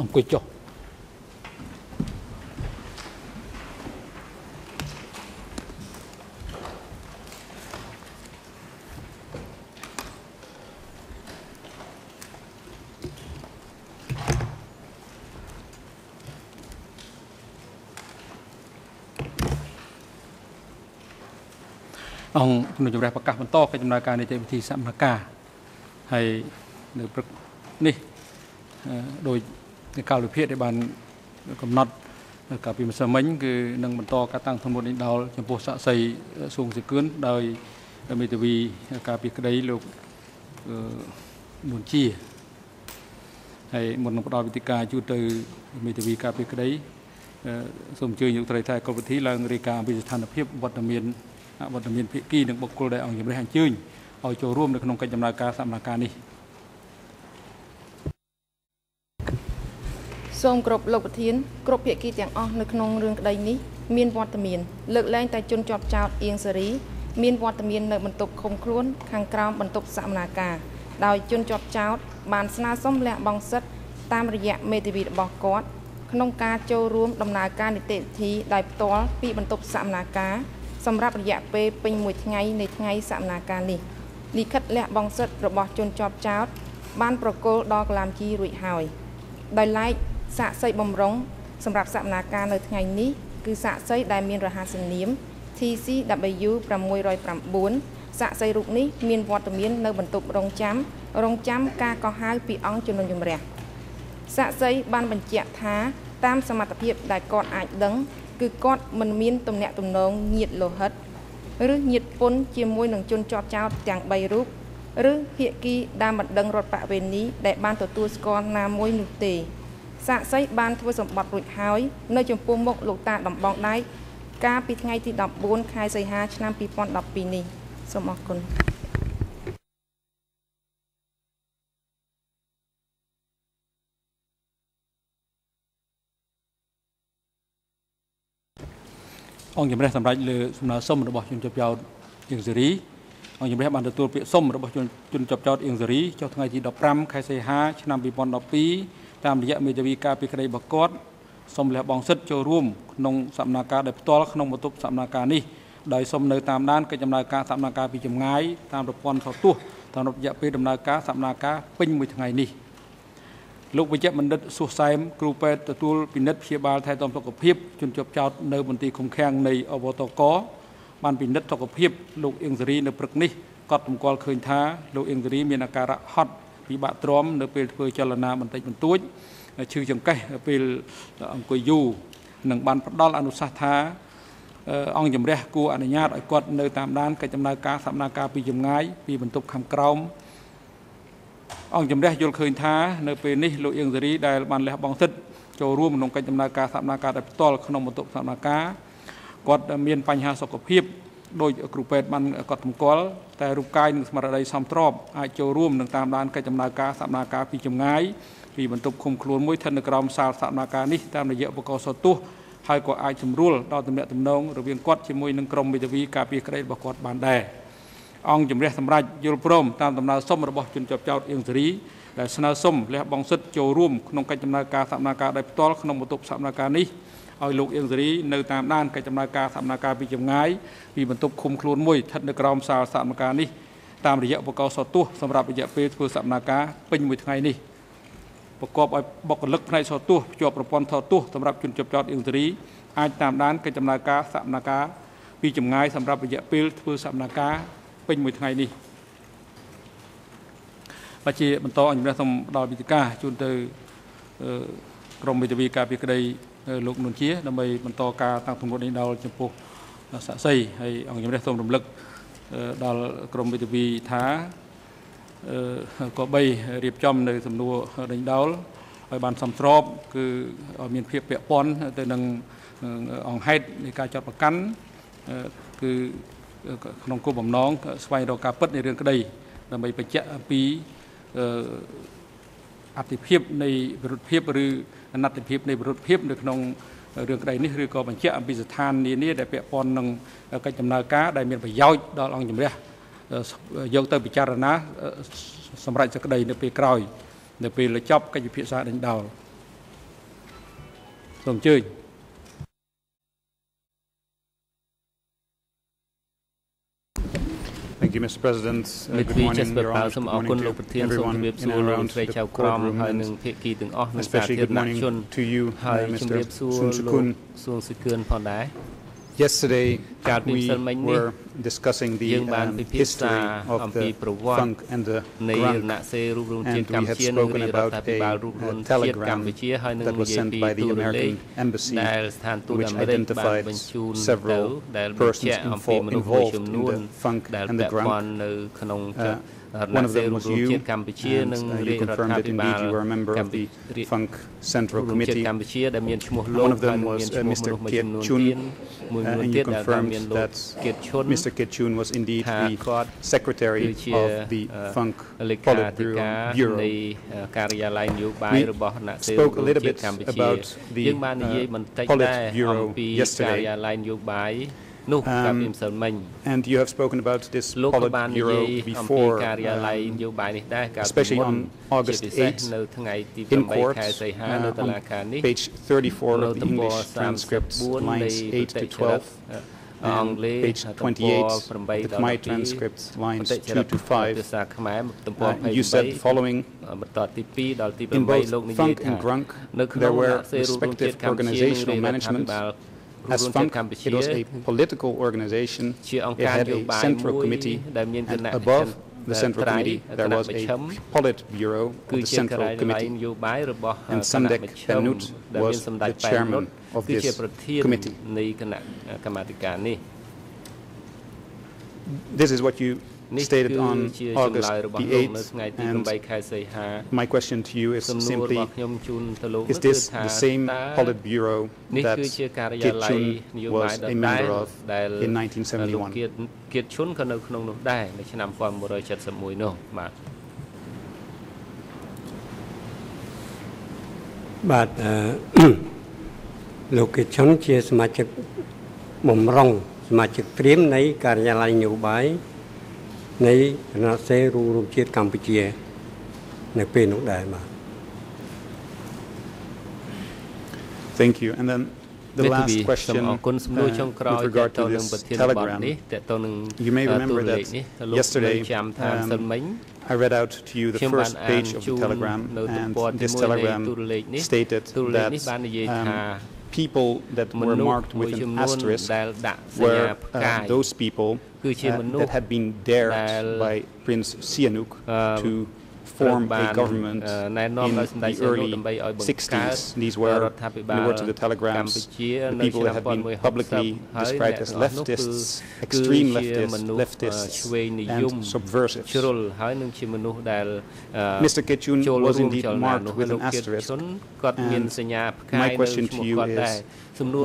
អង្គុយចុះអង្គជំនុំជម្រះប្រកាសបន្តកិច្ចដំណើរការនីតិវិធីសកម្មការហើយនៅព្រឹកនេះដោយ កាលវិភាគដែលបានកំណត់កាលពីម្សិលមិញគឺនឹងបន្តការតាំងធនមុតនេះដល់ចំពោះសាក់សីសួងសិគឿនដោយមេធាវីការពីក្តីលោកនួនជាហើយមុននឹងផ្ដល់វិធីការជូនទៅមេធាវីការពីក្តីសូមអញ្ជើញលោកត្រីថៃកុលវិធីឡើងរាយការណ៍អំពីស្ថានភាពវត្តមានវត្តមានភាគីនិងបុគ្គលដែលអង្គជំរះអញ្ជើញឲ្យចូលរួមនៅក្នុងកិច្ចដំណើរការសកម្មភាពនេះ សូមគ្រប់លោកប្រធានគ្រប់ភាគីទាំងអស់នៅក្នុងរឿងក្តីនេះមានវត្តមាន លើកលែងតែជនជាប់ចោតអៀងសេរី មានវត្តមាននៅបន្ទប់ឃុំខ្លួនខាងក្រោមបន្ទប់សកម្មភាពដោយជនជាប់ចោតបានស្នើសុំលះបង់សិទ្ធិតាមរយៈមេធាវីរបស់គាត់ក្នុងការចូលរួមដំណើរការនីតិវិធីដោយផ្ទាល់ពីបន្ទប់សកម្មភាពសម្រាប់រយៈពេលពេញមួយថ្ងៃនៃថ្ងៃសកម្មភាពនេះលិខិតលះបង់សិទ្ធិរបស់ជនជាប់ចោតបានប្រគល់ដល់កលាមជីរួចហើយដោយឡែក សាកសីបំរុងសម្រាប់សកម្មភាពនៅថ្ងៃនេះគឺសាកសីដែលមានរហស្សនាម TCW 609សាកសីរូបនេះមានវត្តមាននៅបន្ទប់រងចាំរងចាំការកោះហៅពីអង្គជំនុំជម្រះសាកសីបានបញ្ជាក់ថាតាមសមត្ថភាពដែលគាត់អាចដឹងគឺគាត់មិនមានទំនាក់ទំនងញាតលោហិត ឬញាតពុនជាមួយនឹងជនជាប់ចោតទាំង3រូបឬភាគីដែលមិនដឹងរដ្ឋបវេនីដែលបានទទួលស្គាល់ណាមួយនោះទេ សាកសីបានធ្វើសម្បត្តិរួចហើយនៅចំពោះមុខលោកតាដំបងដៃកាលពីថ្ងៃទី14ខែសីហាឆ្នាំ2012នេះសូមអរគុណអង្គជំរះសម្រាប់លើសំណើសុំរបស់ជនជាប់ចោតអៀងសេរីអង្គជំរះបានទទួលពាក្យសុំរបស់ជនជនជាប់ចោតអៀងសេរីចុះថ្ងៃទី15ខែសីហាឆ្នាំ2012 តាមរយៈមេធាវីការពីក្តីបកតសុំលះបង់សិទ្ធចូលរួមក្នុងសកម្មភាពដែលផ្ទាល់ក្នុងបន្ទប់សកម្មភាពនេះដោយសុំនៅតាមដានកិច្ចដំណើរការសកម្មភាពពីចម្ងាយតាមប្រព័ន្ធថតទស្សន៍តាមរយៈពេលដំណើរការសកម្មភាពពេញមួយថ្ងៃនេះ។លោកវិជ្ជបណ្ឌិតសុសសែមគ្រូពេទ្យទទួលពិនិត្យព្យាបាលថែទាំសុខភាពជនជាប់ចោតនៅមន្ទីរឃុំឃាំងនៃអវតកបានពិនិត្យសុខភាពលោកអៀងសេរីនៅព្រឹកនេះក៏តម្កល់ឃើញថាលោកអៀងសេរីមានអាការៈហត់ ពិបាកទ្រាំនៅពេលធ្វើចលនាបន្តិចបន្តួចឈឺចង្កេះពេលអង្គុយយូរនិងបានផ្ដល់អនុសាសន៍ថាអង្គជំរះគួរអនុញ្ញាតឲ្យគាត់នៅតាមដានកិច្ចដំណើរការសកម្មភាពពីចម្ងាយពីបន្ទប់ខាងក្រោមអង្គជំរះយល់ឃើញថានៅពេលនេះលោកអៀងសេរីដែលបានលះបង់សិទ្ធចូលរួមក្នុងកិច្ចដំណើរការសកម្មភាពដោយផ្ទាល់ក្នុងបន្ទប់សកម្មភាពគាត់មានបញ្ហាសុខភាព ដោយគ្រូពេទ្យបានគាត់សម្គាល់តែរូបកាយនិងស្មារតីសំទ្របអាចចូលរួមនឹងតាមដានកិច្ចដំណើរការសកម្មភាពពីចម្ងាយពីបន្ទប់ឃុំខ្លួនមួយស្ថិតនៅក្រោមសាលសកម្មភាពនេះតាមរយៈឧបករណ៍សោទស្សន៍ហើយក៏អាចសម្រួលដល់ទំនាក់ទំនងរវាងគាត់ជាមួយនឹងក្រុមមេធាវីការពារក្តីរបស់គាត់បានដែរ។អង្គជំរះសម្រាប់យល់ព្រមតាមដំណើរសុំរបស់ជនជាប់ចោតអៀងសេរីដែលស្នើសុំលះបង់សិទ្ធចូលរួមក្នុងកិច្ចដំណើរការសកម្មភាពដោយផ្ទាល់ក្នុងបន្ទប់សកម្មភាពនេះ ឲ្យលោកអៀងសេរីនៅតាមដានកិច្ចដំណើរការសកម្មភាពពីចម្ងាយពីបន្ទប់ឃុំខ្លួនមួយស្ថិតនៅក្រោមសាលសកម្មភាពនេះតាមរយៈឧបករណ៍សោទស្សន៍សម្រាប់រយៈពេលធ្វើសកម្មភាពពេញមួយថ្ងៃនេះប្រកបឲ្យបុគ្គលិកផ្នែកសោទស្សន៍ភ្ជាប់ប្រព័ន្ធថតទស្សន៍សម្រាប់ជនជាប់ចោតអៀងសេរីអាចតាមដានកិច្ចដំណើរការសកម្មភាពពីចម្ងាយសម្រាប់រយៈពេលធ្វើសកម្មភាពពេញមួយថ្ងៃនេះបាទជាបន្តអញ្ញមសូមផ្ដល់វិធីការជូនទៅក្រមវិទ្យាការពីក្តី លោកនុនជាដើម្បីបន្តការតាំងទម្ងន់នេះដល់ចំពោះសាក់សីហើយអង្គជំរះសូមរំលឹកដល់ក្រមវិទ្យាថាក៏បីរៀបចំនៅសំណួរដេញដោលឲ្យបានសំស្របគឺឲ្យមានភាពពាក់ព័ន្ធទៅនឹងអង្គហេតុនៃការចាត់ប្រកាន់គឺក្នុងគោលបំណងស្វែងរកការពិតនៃរឿងក្តីដើម្បីបញ្ជាក់អំពី អតិភិបនៃវិរុទ្ធភាពឬអនត្តភាពនៃវិរុទ្ធភាពនៅក្នុងរឿងក្តីនេះឬក៏បញ្ជាក់អំពីស្ថាននានាដែលពាក់ព័ន្ធនឹងកិច្ចដំណើរការដែលមានប្រយោជន៍ដល់អង្គជំរះយកទៅពិចារណាសម្រាប់សេចក្តីនៅពេលក្រោយនៅពេលចប់កិច្ចពិភាក្សាដេញដោលសូមអញ្ជើញ Thank you, Mr. President. Uh, វិ good ធី morning, ចេះស្ Your បើ Honor. សូម Good អរគុណ morning លោក to ប្រធានសូម everyone ជម្រាប in សួរ and លោក around ស្រី the ចៅក្រម courtroom ហើយនិង and ភាគីទាំងអស់និងសា especially ធារ good ណ morning ជន to you, ហើយ uh, ជម្ Mr. រាបសួរ Sun លោក Sukun. សួងសុគឿនផងដែរ Yesterday, Kaart we Pimsel Main ni, were discussing the history of the funk យើងបានពិភាក្សាអំពីប្រវត្តិនៃរណសេររូបរួមជាតិកម្ពុជានិងរាជរដ្ឋាភិបាលរូបរួមជាតិកម្ពុជាហើយនឹងនិយាយពីទូរលេខដែលស្ថានទូតអាមេរិកបានបញ្ជូនទៅដែលបញ្ជាក់អំពីមនុស្សមួយចំនួនដែលពាក់ព័ន្ធនៅក្នុងការ one of them was you, and you confirmed it indeed you were a member of the Funk Central Committee. One of them was uh, Mr. Keat Chhon, uh, and you confirmed that Mr. Circuit Chun was indeed the secretary of the Funk Politburo Bureau. We spoke a little bit about the uh, Politburo yesterday. Um, and you have spoken about this Politburo before, um, especially on August 8th in court, uh, on page 34 of the English transcripts, lines 8 to 12. Um, and page 28 of my transcripts, lines 2 to 5, uh, you said the following. In both Funk and Grunk, there were respective organizational managements. As Funk, it was a political organization. It had a central committee, and above the Central Committee, there was a Politburo of the Central Committee, and Sandeck Benut was the chairman of This is what you stated on August the 8th and my question to you is simply is this the same Politburo that Keat Chhon was a member of in 1971 but uh, លោកកិច្ចជនជាសមាជិកបំរុងសមាជិកត្រៀមនៃការិយាល័យនយោបាយនៃគណៈសេរីរួមរួមជាតិកម្ពុជា នៅពេលនោះដែរបាទ Thank you. And then the មេធា last វីសូម question អរគុណសំណួរ uh, ចុងក្រោយ with ត regard ទៅ to នឹង this ប្រធានបទ telegram. នេះតទៅនឹង You may អឺ remember ទូរលេខ that នេះលោក yesterday, នៅចាំថា um, សិនមិញ I read out to you the ខ្ញុំបាន first អាន page of ជូ the ន telegram, នៅទំ and ព័រទី this 1នៃ telegram ទូរលេខនេះ stated ទូរលេខនេះ that បាននិយាយថា um, people that were marked with an asterisk were uh, those people uh, that had been dared by Prince Sihanouk to form a government in the early 60s. These were, in the words of the telegrams, the people that have been publicly described as leftists, extreme leftists, leftists, and subversives. Mr. Keat Chhon was indeed marked with an asterisk, and my question to you is,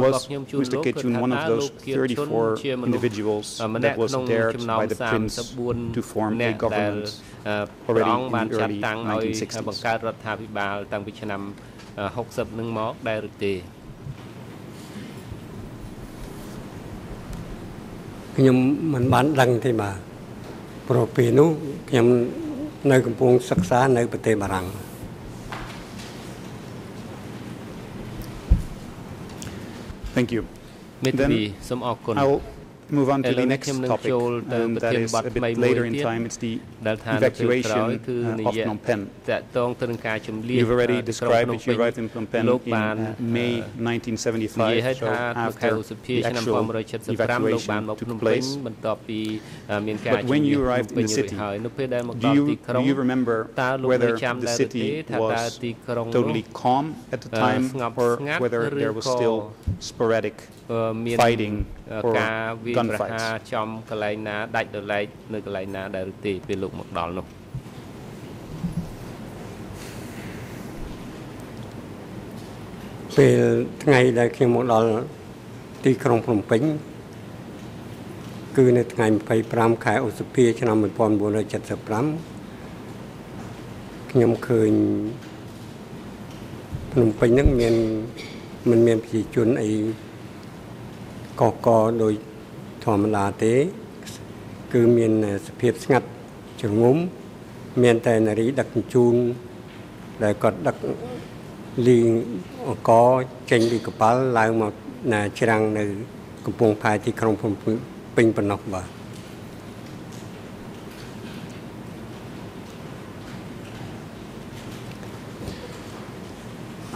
Was ខ្ញុំជូន Mr. លោកគឺ Kitchun ថា one តើ of លោក those គៀតឈុនជា34មនុស្ស individuals ម្ that នាក់ was ក្នុង dared ចំណោម by the prince 34 to form អ្នក a ដែល government អឺព្រះអង្គ already បាន in the ចាត់ early តាំងឲ្យ 1960s? បង្កើតរដ្ឋាភិបាលតាំងពីឆ្នាំអឺ60នឹងមកដែរឬទេខ្ញុំមិនបានដឹងទេបាទព្រោះពេលនោះខ្ញុំនៅកំពុងសិក្សានៅប្រទេសបារាំង Thank you. មេធាវី Then សូមអរគុណ I'll move on to the next topic, and um, that is a bit later in time. It's the evacuation uh, of Phnom Penh. You've already described that you arrived in Phnom Penh in uh, uh, May 1975, so after the actual evacuation took place. But when you arrived in the city, do you, do you remember whether the city was totally calm at the time or whether there was still sporadic មាន fighting អឺ or ការវាយប្រហារ gunfights? ចំកន្លែងណាដាច់ដោយឡែកនៅកន្លែងណាដែរឬទេពេលលោកមកដល់នោះពេលថ្ងៃដែលខ្ញុំមកដល់ទីក្រុងភ្នំពេញគឺនៅថ្ងៃ25ខែឧសភា ឆ្នាំ1975ខ្ញុំឃើញភ្នំពេញហ្នឹងមានមិនមានប្រជាជនអី កកកដោយធម្មតាទេ គឺមានសភាពស្ងាត់ជ្រងំមានតែនារីដឹកជញ្ជូនដែលគាត់ដឹកលីងអង្ករចេញពីកប៉ាល់ឡើងមកណាច្រាំងនៅ កំពង់ផែទីក្រុងភ្នំពេញប៉ុណ្ណោះបាទ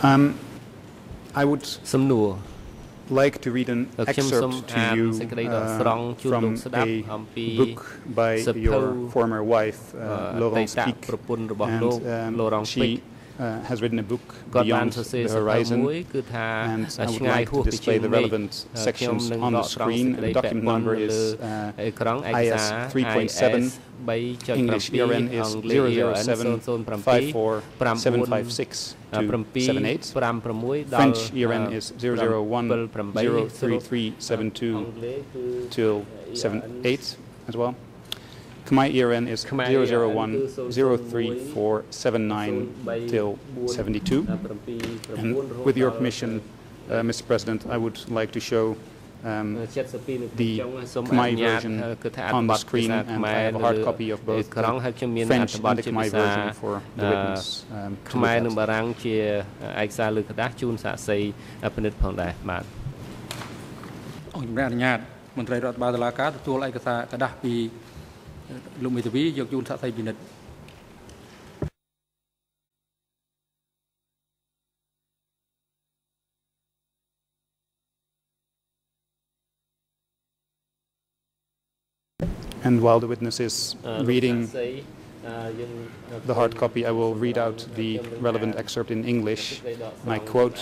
Um, I would សំណួរ like to read an ខ្ញុំសូម excerpt to អាន you សេចក្តីដកស្រង់ uh, ជូនលោក from ស្ដាប់ a អំពី book by សៀវភៅ your former wife, អឺ uh, អតី Laurence ត Pic. ប្រពន្ធរបស់ And លោក um, ឡូរ៉ង់ពីក she uh, has written a book Beyond the Horizon, and I would like to display the relevant sections on the screen. The document number is uh, IS 3.7. English ERN is 007 French ERN is 001 03372 till 78 as well. Khmer ERN is Khmer 001 03479 till 72. And with your permission, uh, Mr. President, I would like to show um, the Khmer version on the screen and I have a hard copy of both the French and the Khmer version for the witness um, ខ្មែរនិងបារាំងជាឯកសារលើក្រដាសជូនសាកសីពិនិត្យផងដែរបាទអង្គជំរាបអនុញ្ញាតមន្ត្រីរដ្ឋបាលតុលាការទទួលឯកសារក្រដាសពី លោកមេធាវីយកជូនសាក្សីពិនិត្យ And while the witness is អឺលោក reading សាក្សីអឺយើង the hard copy, I will read out the relevant excerpt in English. And I quote,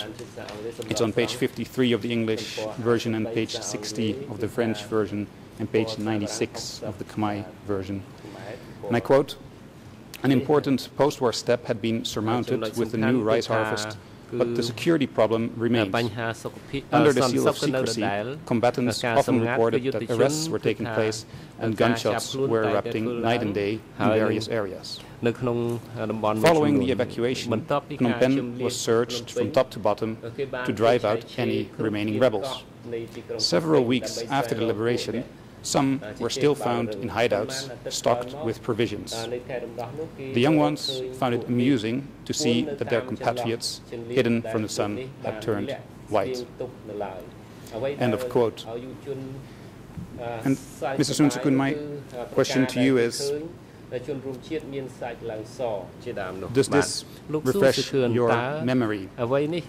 it's on page 53 of the English version and page 60 of the French version and page 96 of the Khmer version. And I quote, an important post-war step had been surmounted with the new rice harvest but the security problem remains. Under the seal of secrecy, combatants often reported that arrests were taking place and gunshots were erupting night and day in various areas. Following the evacuation, Phnom Penh was searched from top to bottom to drive out any remaining rebels. Several weeks after the liberation, some were still found in hideouts stocked with provisions. The young ones found it amusing to see that their compatriots, hidden from the sun, had turned white. End of quote. And Mr. Suong Sikoeun, my question to you is, does this refresh your memory?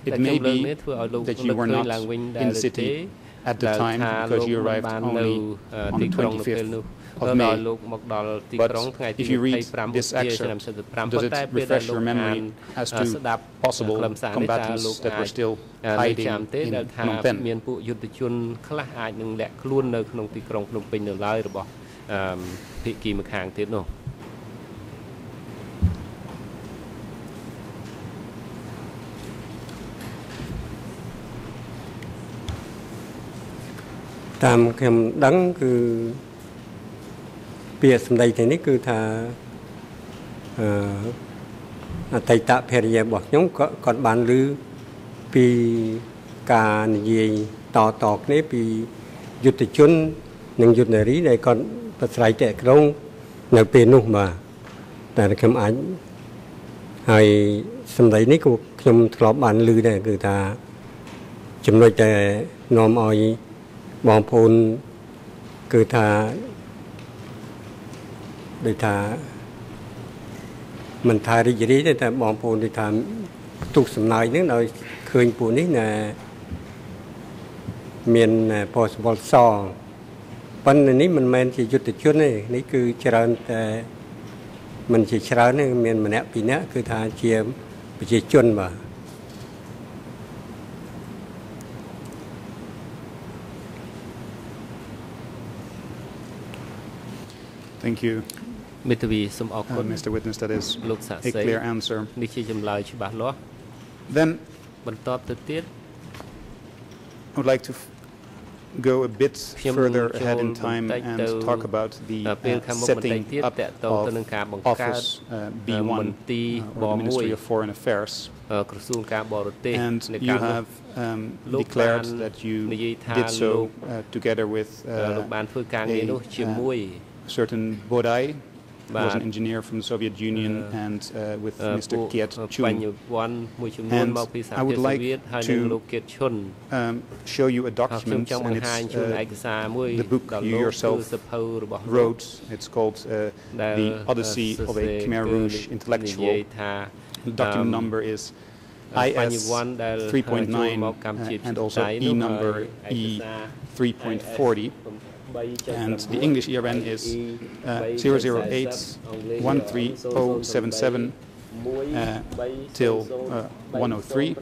It may be that you were not in the city at the ដែល time ថា because លោក you មិន arrived បាននៅ only អឺ on ទី the ក្រុងនៅពេលនោះ 25th of ដល់ May. លោកមកដល់ទី But ក្រុងថ្ងៃទី if you read 25 this ឧសភាឆ្នាំ excerpt, 45 does ប៉ុ it ន្តែពេលដែល refresh លោក your អាន memory as អឺ to ស្ដាប់ possible ខ្លឹមសារនេះតើ combatants លោក that អាច were still អឺនៅ hiding ចាំទេ in ដែលថា Phnom Penh? មានពួកយុទ្ធជនខ្លះអាចនឹងលាក់ខ្លួននៅក្នុងទីក្រុងភ្នំពេញនៅឡើយរបស់អឺភាគីម្ខាងទៀតនោះ តាមខ្ញុំដឹងគឺពាក្យសម្ដីទាំងនេះគឺថាអឺអតីតភរិយារបស់ខ្ញុំក៏គាត់បានឮពីការនិយាយតតគ្នាពីយុទ្ធជន និងយុទ្ធនារីដែលគាត់ប្រស្រ័យតាក់ក្រុងនៅពេលនោះបាទតែខ្ញុំអាចហើយសម្ដីនេះក៏ខ្ញុំធ្លាប់បានឮដែរគឺថាចំណុចដែលនាំឲ្យ បងប្អូនគឺថាដូចថាមិនថារីករាយទេតែបងប្អូនដូចថាទុកសំណើចហ្នឹងដោយឃើញពួកនេះណាមានពណ៌សម្បុរសប៉ុន្តែនេះមិនមែនជាយុទ្ធជនទេនេះគឺច្រើនតែមិនជាច្រើនទេមានម្នាក់ពីរនាក់គឺថាជាប្រជាជនបាទ Thank you, មេធាវីសូមអរ uh, គុណ Mr. Witness. That is លោកសាក់ a សី clear answer. នេះជាចម្លើយច្បាស់លាស់ Then បន្ទាប់ទៅទៀត I would like to f- go a bitខ្ញុំ further ចូល ahead in បន្ time តិច and ទៅ talk about the ពេល uh, ខាងមុខបន្តិច setting ទៀត up តកតងទៅនឹងការបង្កើត Office uh, ម B1 ន្ទីរ uh, ប or the មួយ Ministry of Foreign Affairs. អឺក្រសួងការបរទេស And នៃ you ការនោះ have um,លោក declared បាន that you និយាយថា did so លោក uh, together with អឺលោក uh, បានធ្វើការងារនោះ a, ជាមួយ certain Bodai, who was an engineer from the Soviet Union, and uh, with Mr. Keat Chhon. And I would like to um, show you a document, and it's uh, the book you yourself wrote. It's called uh, The Odyssey of a Khmer Rouge Intellectual. The document number is IS 3.9 uh, and also E number E 3.40. And the English ERN is uh, 008 13077 uh, till uh, 103.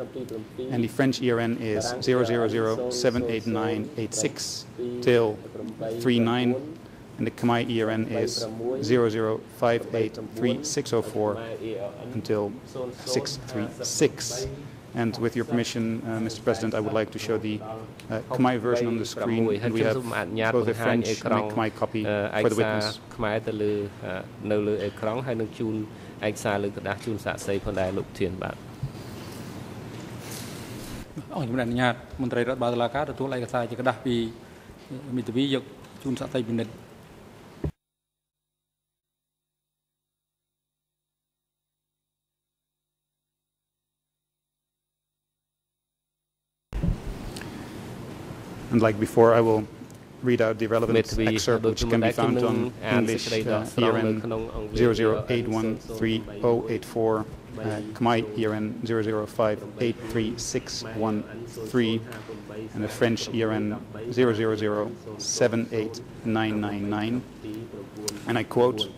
And the French ERN is 000 78986 till 39. And the Khmer ERN is 0058364 until 636. And with your permission, uh, Mr. President, I would like to show the uh, Khmer version on the screen. And we have both a French and a Khmer copy for the witness. And like before, I will read out the relevant excerpt which can be found on English uh, ERN 00813084, uh, Khmer ERN 00583613, and the French ERN 00078999. And I quote,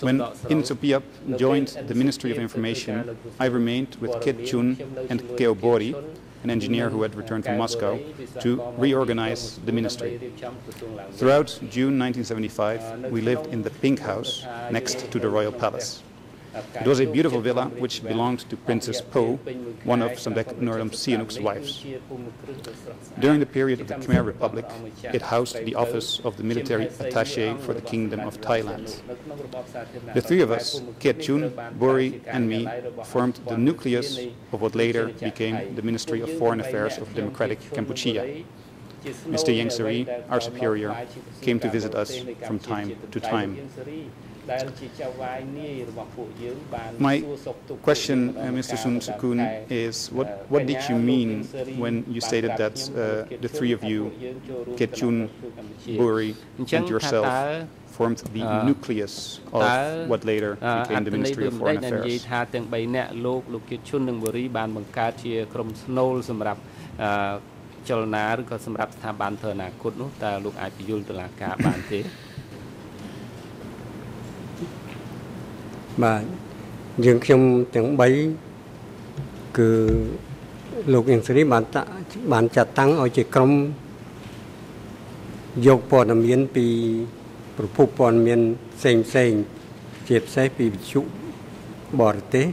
when In Sopheap joined the Ministry of Information, I remained with Keat Chhon and Keobori an engineer who had returned from Moscow, to reorganize the ministry. Throughout June 1975, we lived in the Pink House next to the Royal Palace. It was a beautiful villa which belonged to Princess Po, one of Samdech Norodom Sihanouk's wives. During the period of the Khmer Republic, it housed the office of the military attaché for the Kingdom of Thailand. The three of us, Keat Chhon, Buri, and me, formed the nucleus of what later became the Ministry of Foreign Affairs of Democratic Kampuchea. Mr. Ieng Sary, our superior, came to visit us from time to time. My question, uh, Mr. Suong Sikoeun, is what, what did you mean when you stated that uh, the three of you, Keat Chhon, Buri, and yourself, formed the nucleus of what later became the Ministry of Foreign Affairs? ចលនាឬក៏សម្រាប់ស្ថាប័នធនអនាគតនោះតើលោកអាចពយល់តឡាការបានទេ បាទយើងខ្ញុំទាំង3គឺលោកអៀងសេរីបានតាបានចាត់តាំងឲ្យជាក្រុមយកព័ត៌មានពីប្រភពព័ត៌មានផ្សេងផ្សេងជាពិសេសពីវិទ្យុបរទេស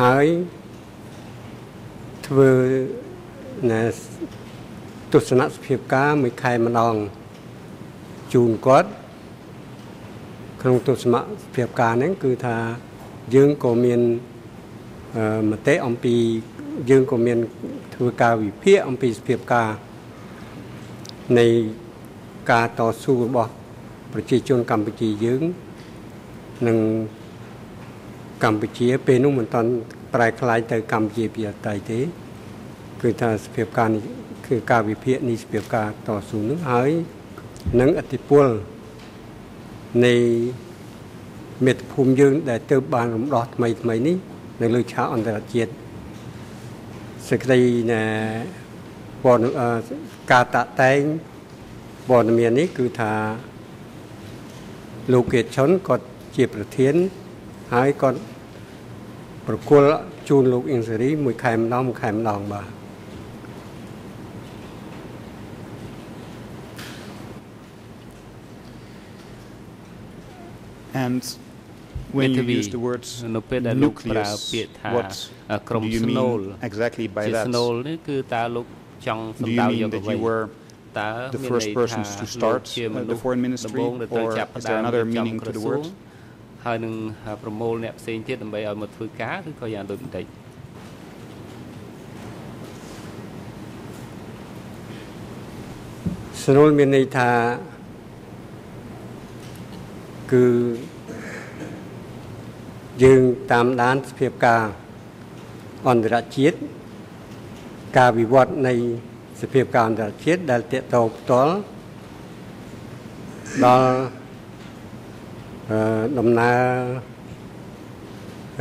ហើយធ្វើណែទស្សនៈសភាពការមួយខែម្ដងជូនគាត់ ក្នុងទស្សនៈភាពការហ្នឹងគឺថាយើងក៏មានអឺមតិអំពីយើងក៏មានធ្វើការវិភាគអំពីសភាពការនៃការតស៊ូរបស់ប្រជាជនកម្ពុជាយើងនិងកម្ពុជាពេលនោះមិនតាន់ប្រែក្លាយទៅកម្ពុជាពីអតីតទេគឺថាសភាពការនេះគឺការវិភាគនេះសភាពការតស៊ូនឹងហើយនឹងអតិពល នៃមេត្តាភូមិយើង ដែលទៅបានរំដោះថ្មីថ្មីនេះនៅលើឆាកអន្តរជាតិសេចក្តីណាព័ត៌អឺការតាក់តែងព័ត៌មាននេះគឺថាលោកកេតឈុនគាត់ជាប្រធានហើយគាត់ប្រគល់ជូនលោកអ៊ីងសេរីមួយខែម្ដងមួយខែម្ដងបាទ And when you Metavi, use the words នៅពេលដែលលោកប្រើ nucleus, ពាក្យថា what ក្រុម do you ស្នូល mean exactly by ជា that? ស្នូលនេះគឺតើលោកចង់ Do សំ you ដៅ mean យក that អ្វី you were តើ the មាន first ន័យថា persons to លោក start ជា uh, មនុ the ស្ស foreign ដំ ministry, បូងដែលត្រូវ or ចាប់ផ្ is ដើ there ម another រៀបចំ meaning ក្រ to the សួង word? ហើយនឹងប្រមូលអ្នកផ្សេងទៀតដើម្បីឲ្យមកធ្វើការឬក៏យ៉ាងដូចបន្តិច ស្នូលមានន័យថា គឺយើងតាមដានសភាពការអន្តរជាតិការវិវត្តនៃសភាពការអន្តរជាតិដែលតកតងផ្ទាល់ដល់អឺដំណើរ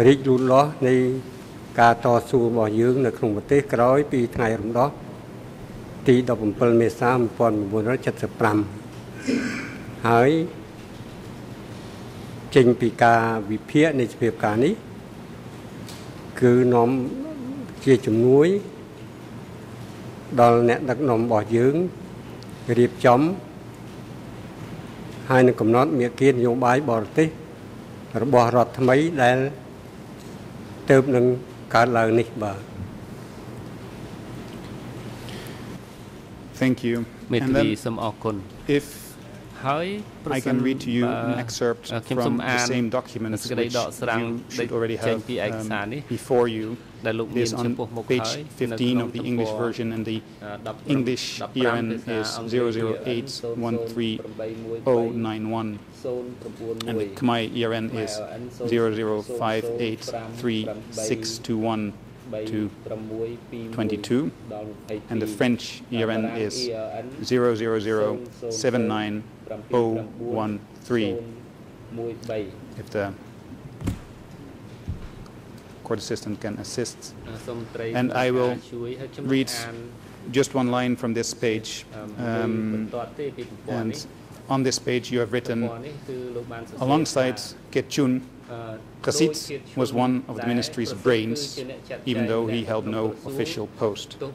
រីកលូតលាស់នៃការតស៊ូរបស់យើង នៅក្នុងប្រទេសក្រោយ ពីថ្ងៃរំដោះទី17មេសា1975ហើយ ចេញពីការវិភាគនៃសភាពការនេះគឺនាំជាជំនួយ ដល់អ្នកដឹកនាំរបស់យើងរៀបចំហើយនឹងកំណត់មេគានយោបាយបរទេសរបស់រដ្ឋថ្មីដែលទៅនឹងកើតឡើងនេះបាទ Thank you. មេ And ធាវី then សូមអរគុណ if ហើយប្រ I សិន can read to you បើ an excerpt ខ្ញុំសូម from អា the ន same documents សេចក្តី which ដកស្រង់ you should already ចេញ have ពីឯកសារនេះ um, before you ដែលលោកមាន is ចំ on ពោះមុខ page ហើយ 15 of the English version and the English ERN is 008130091 and the Khmer ERN is 005836621 to 22, and the French ERN is 00079013. If the court assistant can assist. And I will read just one line from this page. Um, and on this page you have written, alongside Keat Chhon, Qasid was one of the ministry's brains, even though he held no official post. And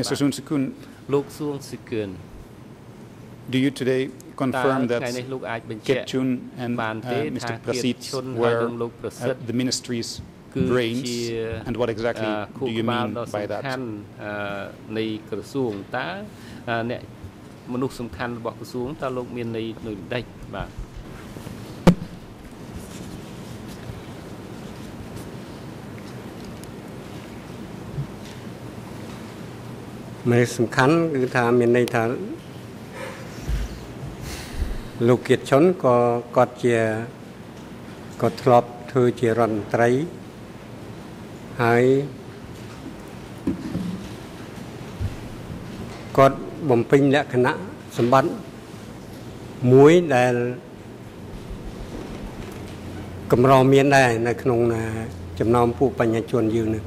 Mr. Soon do you today confirm that Keat Chhon and uh, Mr. Qasid were uh, the ministry's brains, and what exactly do you mean by that? មនុស្សសំខាន់របស់ក្រសួងតើលោកមានន័យដូចដេចបាទមិនសំខាន់គឺថាមានន័យថាលោកគៀតឈុនក៏គាត់ជាក៏ធ្លាប់ធ្វើជារដ្ឋមន្ត្រីហើយគាត់ បំពេញលក្ខណៈសម្បត្តិមួយដែលកម្រមានដែរនៅក្នុងចំណោមពួកបញ្ញជនយើងនេះ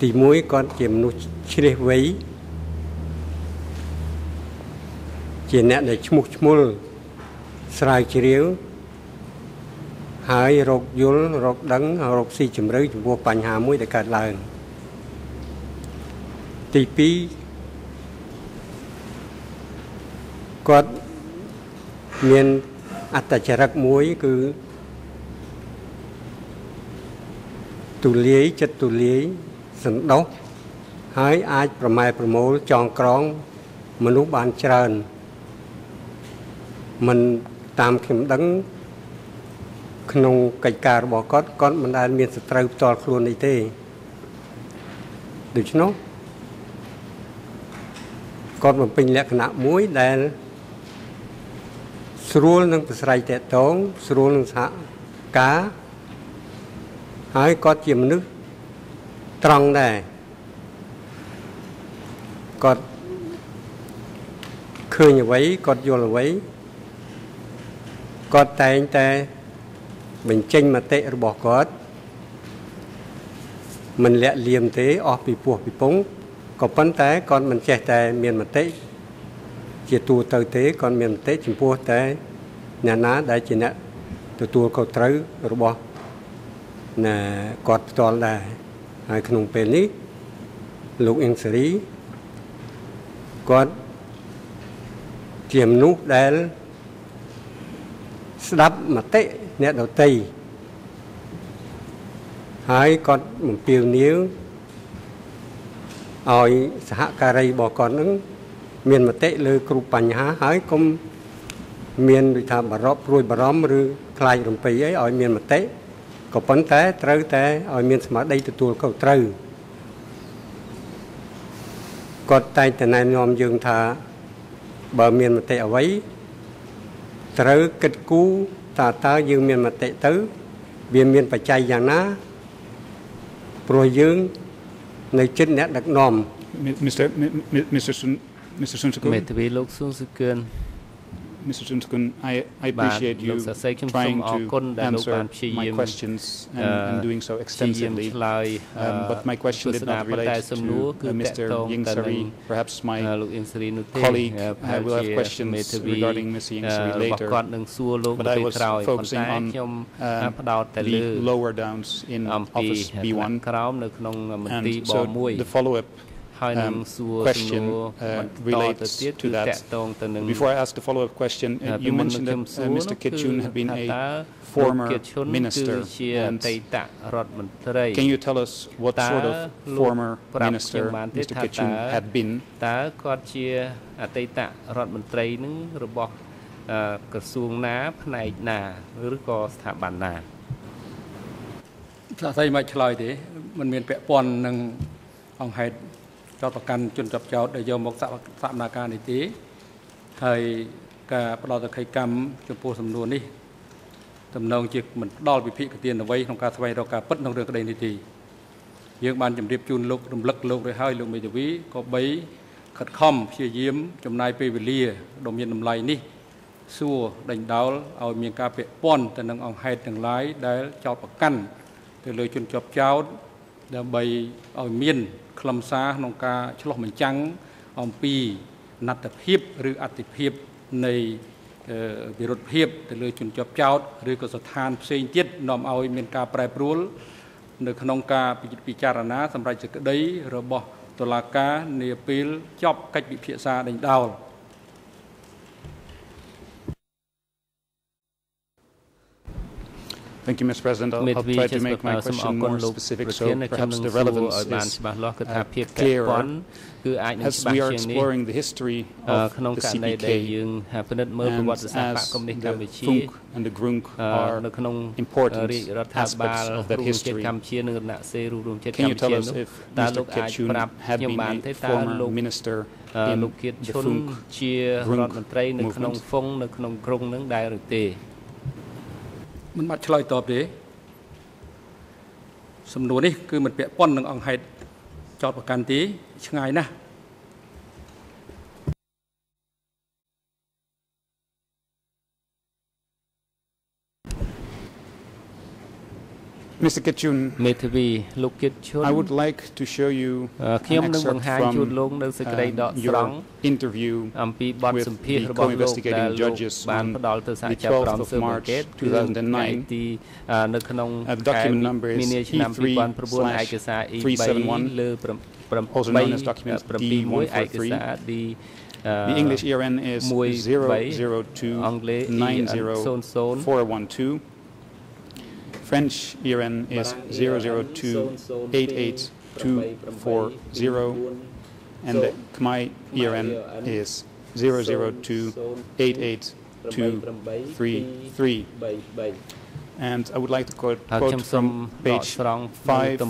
ទី1គាត់ជាមនុស្សជ្រះវៃជាអ្នកដែលឈ្មោះឈ្មោះស្រាវជ្រាវហើយរកយល់រកដឹងរកស៊ីជម្រៅចំពោះបញ្ហាមួយដែលកើតឡើងទី2 គាត់មានអត្តចរិតមួយគឺទូលាយចិត្តទូលាយសន្តោសហើយអាចប្រម៉ែប្រមូលចងក្រង មនុស្សបានច្រើនមិនតាមខ្ញុំដឹង ក្នុងកិច្ចការរបស់គាត់គាត់មិនដែលមានសត្រូវផ្ទាល់ខ្លួនអីទេដូច្នោះគាត់បំពេញលក្ខណៈមួយដែល ស្រួលនឹងប្រស្រ័យតកតងស្រួលនឹងសហការហើយគាត់ជាមនុស្សត្រង់ដែរគាត់ឃើញអ្វីគាត់យល់អ្វីគាត់តែងតែបញ្ចេញមតិរបស់គាត់មិនលាក់លៀមទេអស់ពីពោះពីពងក៏ប៉ុន្តែគាត់មិនចេះតែមានមតិ ជាទូទៅទេគាត់មានមតិចំពោះតែអ្នកណាដែលជាអ្នកទទួលខុសត្រូវរបស់ណាគាត់ផ្ទាល់ដែរហើយក្នុងពេលនេះលោកអ៊ីងសេរីគាត់ជាមនុស្សដែលស្ដាប់មតិអ្នកដតីហើយគាត់បំពេញនាវឲ្យសហការីរបស់គាត់នឹង មានមតិលើគ្រប់បញ្ហាហើយកុំមានដូចថាបារម្ភព្រួយបារម្ភឬខ្លាចរំពេចអីឲ្យមានមតិក៏ប៉ុន្តែត្រូវតែឲ្យមានស្មារតីទទួលខុសត្រូវគាត់តែងតែណែនាំយើងថាបើមានមតិអ្វីត្រូវគិតគូរតើតើយើងមានមតិទៅ វាមានបច្ច័យយ៉ាងណាព្រោះយើងនៅចិត្តអ្នកដឹកនាំ Mi- Mr. Mi- Mi- Mr. Mr. Suong Sikoeun. Mệt Mr. Junskun, I, I appreciate you trying to answer my questions and, and doing so extensively. Um, but my question did not relate to uh, Mr. Ieng Sary. Perhaps my colleague uh, will have questions regarding Mr. Ieng Sary later. But I was focusing on uh, the lower downs in Office B1. And so the follow-up um, question uh, relates to that. Before I ask the follow-up question, uh, you mentioned that uh, Mr. Keat Chhon had been a former minister. And can you tell us what sort of former minister Mr. Keat Chhon had been? តើគាត់ជាអតីតរដ្ឋមន្ត្រីនឹងរបស់ក្រសួងណាផ្នែកណាឬក៏ស្ថាប័នណាខ្លះតែមិនឆ្លើយទេมันមានពាក់ព័ន្ធនឹងអង្គហេតុ ចោតប្រកាន់ជនចាប់ចោតដែលយកមកសវសកម្មការនេះទេហើយការផ្ដោតតក្កកម្មចំពោះសំណួរនេះតំណងជាមិនផ្ដល់វិភាគទានអ្វីក្នុងការស្វែងរកការពិតក្នុងរឿងក្តីនេះទេយើងបានជម្រាបជូនលោករំលឹកលោករួចហើយលោកមេធាវីក៏បីខិតខំព្យាយាមចំណាយពេលវេលាដ៏មានតម្លៃនេះសួរដេញដោលឲ្យមានការពាក់ព័ន្ធទៅនឹងអង្គហេតុទាំងឡាយដែលចោតប្រកាន់ទៅលើជនជាប់ចោត ដើម្បីឲ្យមានខ្លឹមសារក្នុងការឆ្លោះបញ្ចាំងអំពីណត្តភាពឬអតិភិបនៃអឺវិរុទ្ធភាពទៅលើជនជាប់ចោតឬក៏ស្ថានផ្សេងទៀតនាំឲ្យមានការប្រែប្រួល នៅក្នុងការពិចារណាសម្រាប់សេចក្តីរបស់តុលាការនាពេលចប់កិច្ចពិភាក្សាដេញដោល Thank you, Mr. President. I'll, I'll try to make my question more specific, so perhaps the relevance is uh, clearer. As we are exploring the history of the CPK, and as the Funk and the Grunk are important aspects of that history, can you tell us if Mr. Keat Chhon had been a former minister លោកគៀតឈុនជារដ្ឋមន្ត្រីនៅក្នុងហ្វុងនៅក្នុងក្រុងនឹងដែរឬទេ មិនបាច់ឆ្លើយតបទេសំណួរនេះគឺមិនពាក់ព័ន្ធនឹងអង្គហេតុចោតប្រកាន់ទេឆ្ងាយណាស់ Mr. Keat Chhon, I would like to show you uh, an excerpt from um, interview with the investigating judges on the 12th of March 2009. The uh, document number is three seven one. The English ERN is 002 French ERN is 00288240 and the Khmer ERN is 00288233. And I would like to quote, quote from page 5,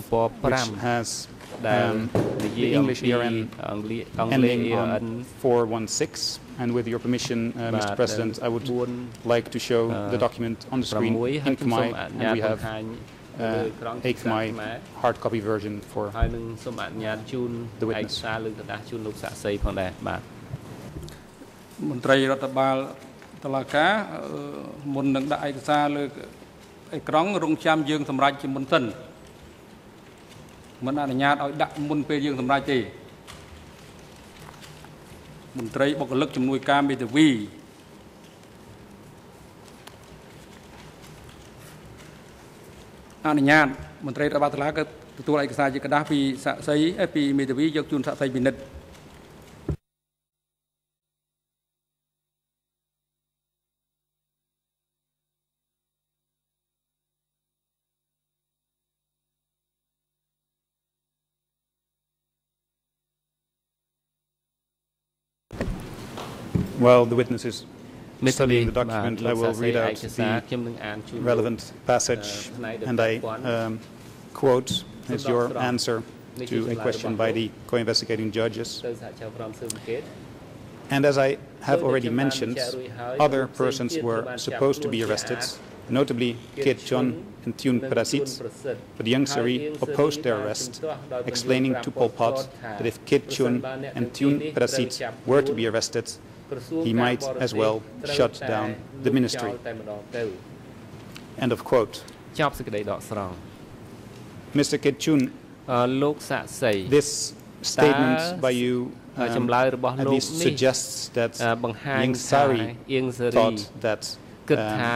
which has um, the English ERN ending on 416. And with your permission, uh, Mr. President, I would like to show the document on the screen in Khmer, and we have uh, a Khmer hard copy version for the witness. មន្ត្រីរដ្ឋបាលតឡាការមុននឹងដាក់ឯកសារលើអេក្រង់រងចាំយើងសម្រាប់ជាមុនសិនមិនអនុញ្ញាតឲ្យដាក់មុនពេលយើងសម្រាប់ទេ មន្ត្រីបុគ្គលិកជំនួយការមេធាវីអនុញ្ញាតមន្ត្រីរដ្ឋបាលតុលាក៏ទទួលឯកសារជាក្រដាស់ពីសាក់សីពីមេធាវីយកជូនសាក់សីពិនិត្យ While the witness is studying the document, I will read out the relevant passage and I um, quote as your answer to a question by the co-investigating judges. And as I have already mentioned, other persons were supposed to be arrested, notably Keat Chhon and Thiounn Prasith, but Ieng Sary opposed their arrest, explaining to Pol Pot that if Keat Chhon and Thiounn Prasith were to be arrested, he might as well shut down the ministry. End of quote. Mr. Keat Chhon This statement by you ចម្លើយរបស់លោកនេះ um, suggests that បង្ហាញថាអៀងសេរី thought that គិតថា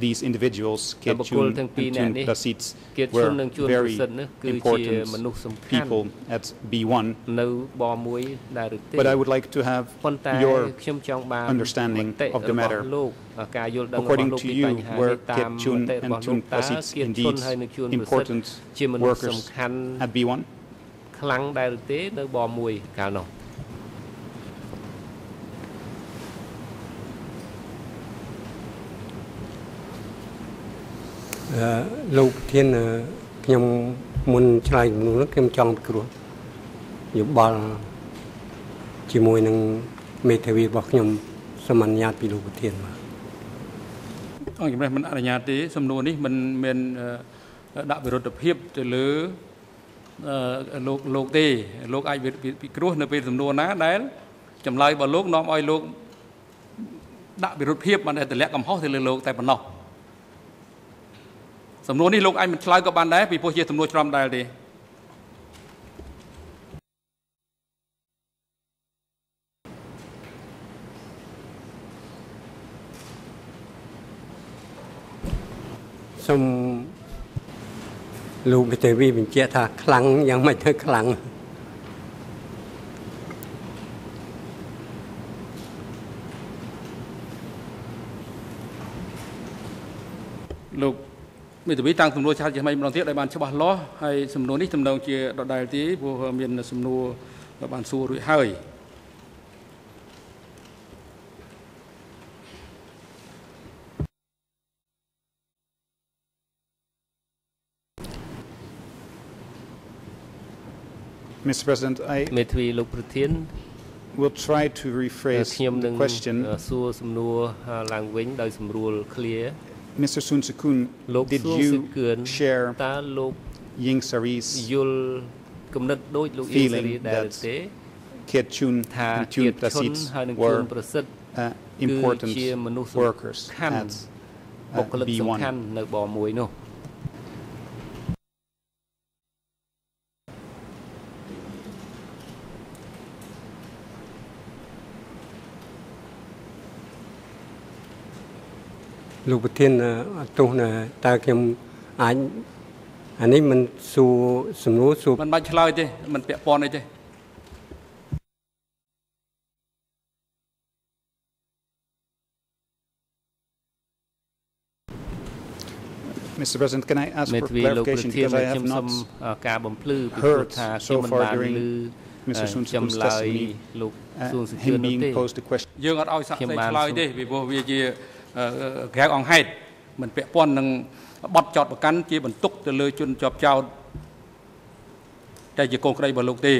these individuals, Keat Chhon and Thun Dasit, were very important people at B1. But I would like to have your understanding of the matter. According to you, were Keat Chhon and Thun Pasits indeed important workers at B1? លោកប្រធានអឺខ្ញុំមុនឆ្លើយជំនួសនោះខ្ញុំចង់ពិគ្រោះយោបល់ជាមួយនឹងមេធាវីរបស់ខ្ញុំសូមអនុញ្ញាតពីលោកប្រធានបាទអង្គជំរះមិនអនុញ្ញាតទេសំណួរនេះមិនមានអឺដាក់វិរុទ្ធភាពទៅលើអឺលោកលោកទេលោកអាចវិពិគ្រោះនៅពេលសំណួរណាដែលចម្លើយរបស់លោកនាំឲ្យលោកដាក់វិរុទ្ធភាពបានតែទម្លាក់កំហុសទៅលើលោកតែប៉ុណ្ណោះ សំណួរនេះលោកអាចមិនឆ្លើយក៏បានដែរពីព្រោះជាសំណួរច្រំដែលទេសូមលោកមេធាវីបញ្ជាក់ថាខ្លាំងយ៉ាងម៉េចទៅខ្លាំង លោក មេធាវីតាំងសំណួរឆាត់ជាថ្មីម្ដងទៀតឲ្យបានច្បាស់លាស់ហើយសំណួរនេះទំនងជាដដែលទេព្រោះមានសំណួរបានសួររួចហើយ Mr. President, I មេធាវីលោកប្រធាន will try to rephrase ខ្ញុំនឹង the question. សួរសំណួរឡើងវិញដោយសម្រួល clear Mr. Suong Sikoeun, did you share Ieng Sary's feeling that Keat Chhon and Thiounn Prasith were uh, important workers at uh, B1? លោកប្រធានអឺអត់ទោសណាតើខ្ញុំអាចអានេះមិនសួរសំណួរសួរមិនបាច់ឆ្លើយទេមិនពាក់ព័ន្ធអីទេ Mr. President, can I ask មេ for ធាវីលោកប្រ clarification ធាន because I ខ្ញុំ have សូម not អ่าការបំភ្លឺពីព្រោះ heard ថាខ្ញុំ so មិន far បាន during ឮ Mr. អឺ Sun ចម្ Sukun's លើយ testimony លោក uh, សួងសុខឿ him ននោះ being ទេ posed the question. យើងអត់ឲ្យសាក់ខ្ញុំសីបានឆ្លើយទេពីព្រោះវាជាអឺ ក្រៅអង្គហេតុមិនពាក់ព័ន្ធនឹងបទចោតប្រកាន់ជាបន្ទុកទៅលើជនជាប់ចោតតែជាកូនក្តីរបស់លោកទេ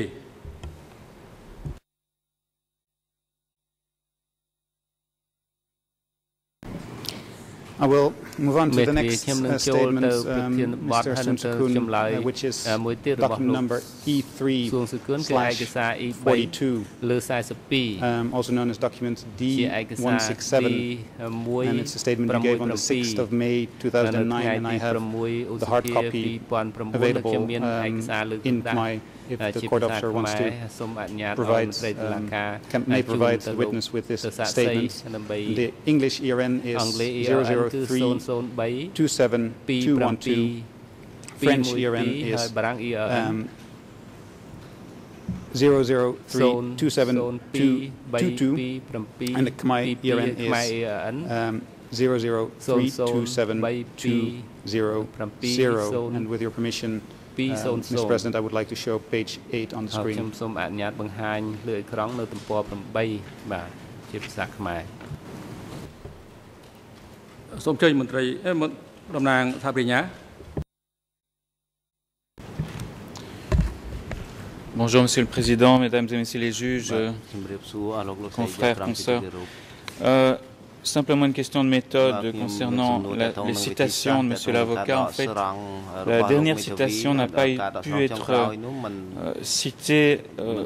មេ the ធាវី next ខ្ញុំនឹង uh, ចូលទៅ statement, ប្រធាន um, បទ Mr. ហើយនឹង Sun ទៅ Sukun, ចម្លើយ uh, which is អឺមួយទៀតរបស់ document លោក number សួងសុគឿន E3 គឺឯកសារ slash E3 42, លើ42 um, also known as document ជាឯកសារ D167. ទី1 And it's a statement you gave on the 6th of May 2009, and I have the hard copy 2009 available ខ្ញុំមានឯកសារលើ um, ក in ដាក់ my, if the court officer wants to provide, um, can, may provide the witness with this statement. The English ERN is 003 French ERN is um, 0032722 and the Khmer ERN is um, 0032720 and with your permission um, Mr. 200 President, I would like to show page 8 on the ហើយខ្ញុំ screen. សូមអនុញ្ញាតបង្ហាញលើអេក្រង់នៅទំព័រ8បាទជាភាសាខ្មែរ សូមអញ្ជើញមន្ត្រីអេមន្តំណាងសហប្រញ្ញា Bonjour Monsieur le Président, Mesdames et Messieurs les juges, បាទ euh, ជំរាបសួរអស់លោកលោកស្រី confrères, ជា consoeurs. ទីគោរព euh, simplement une question de méthode concernant la, les citations de Monsieur l'avocat. En fait, la dernière citation n'a pas pu être euh, citée euh,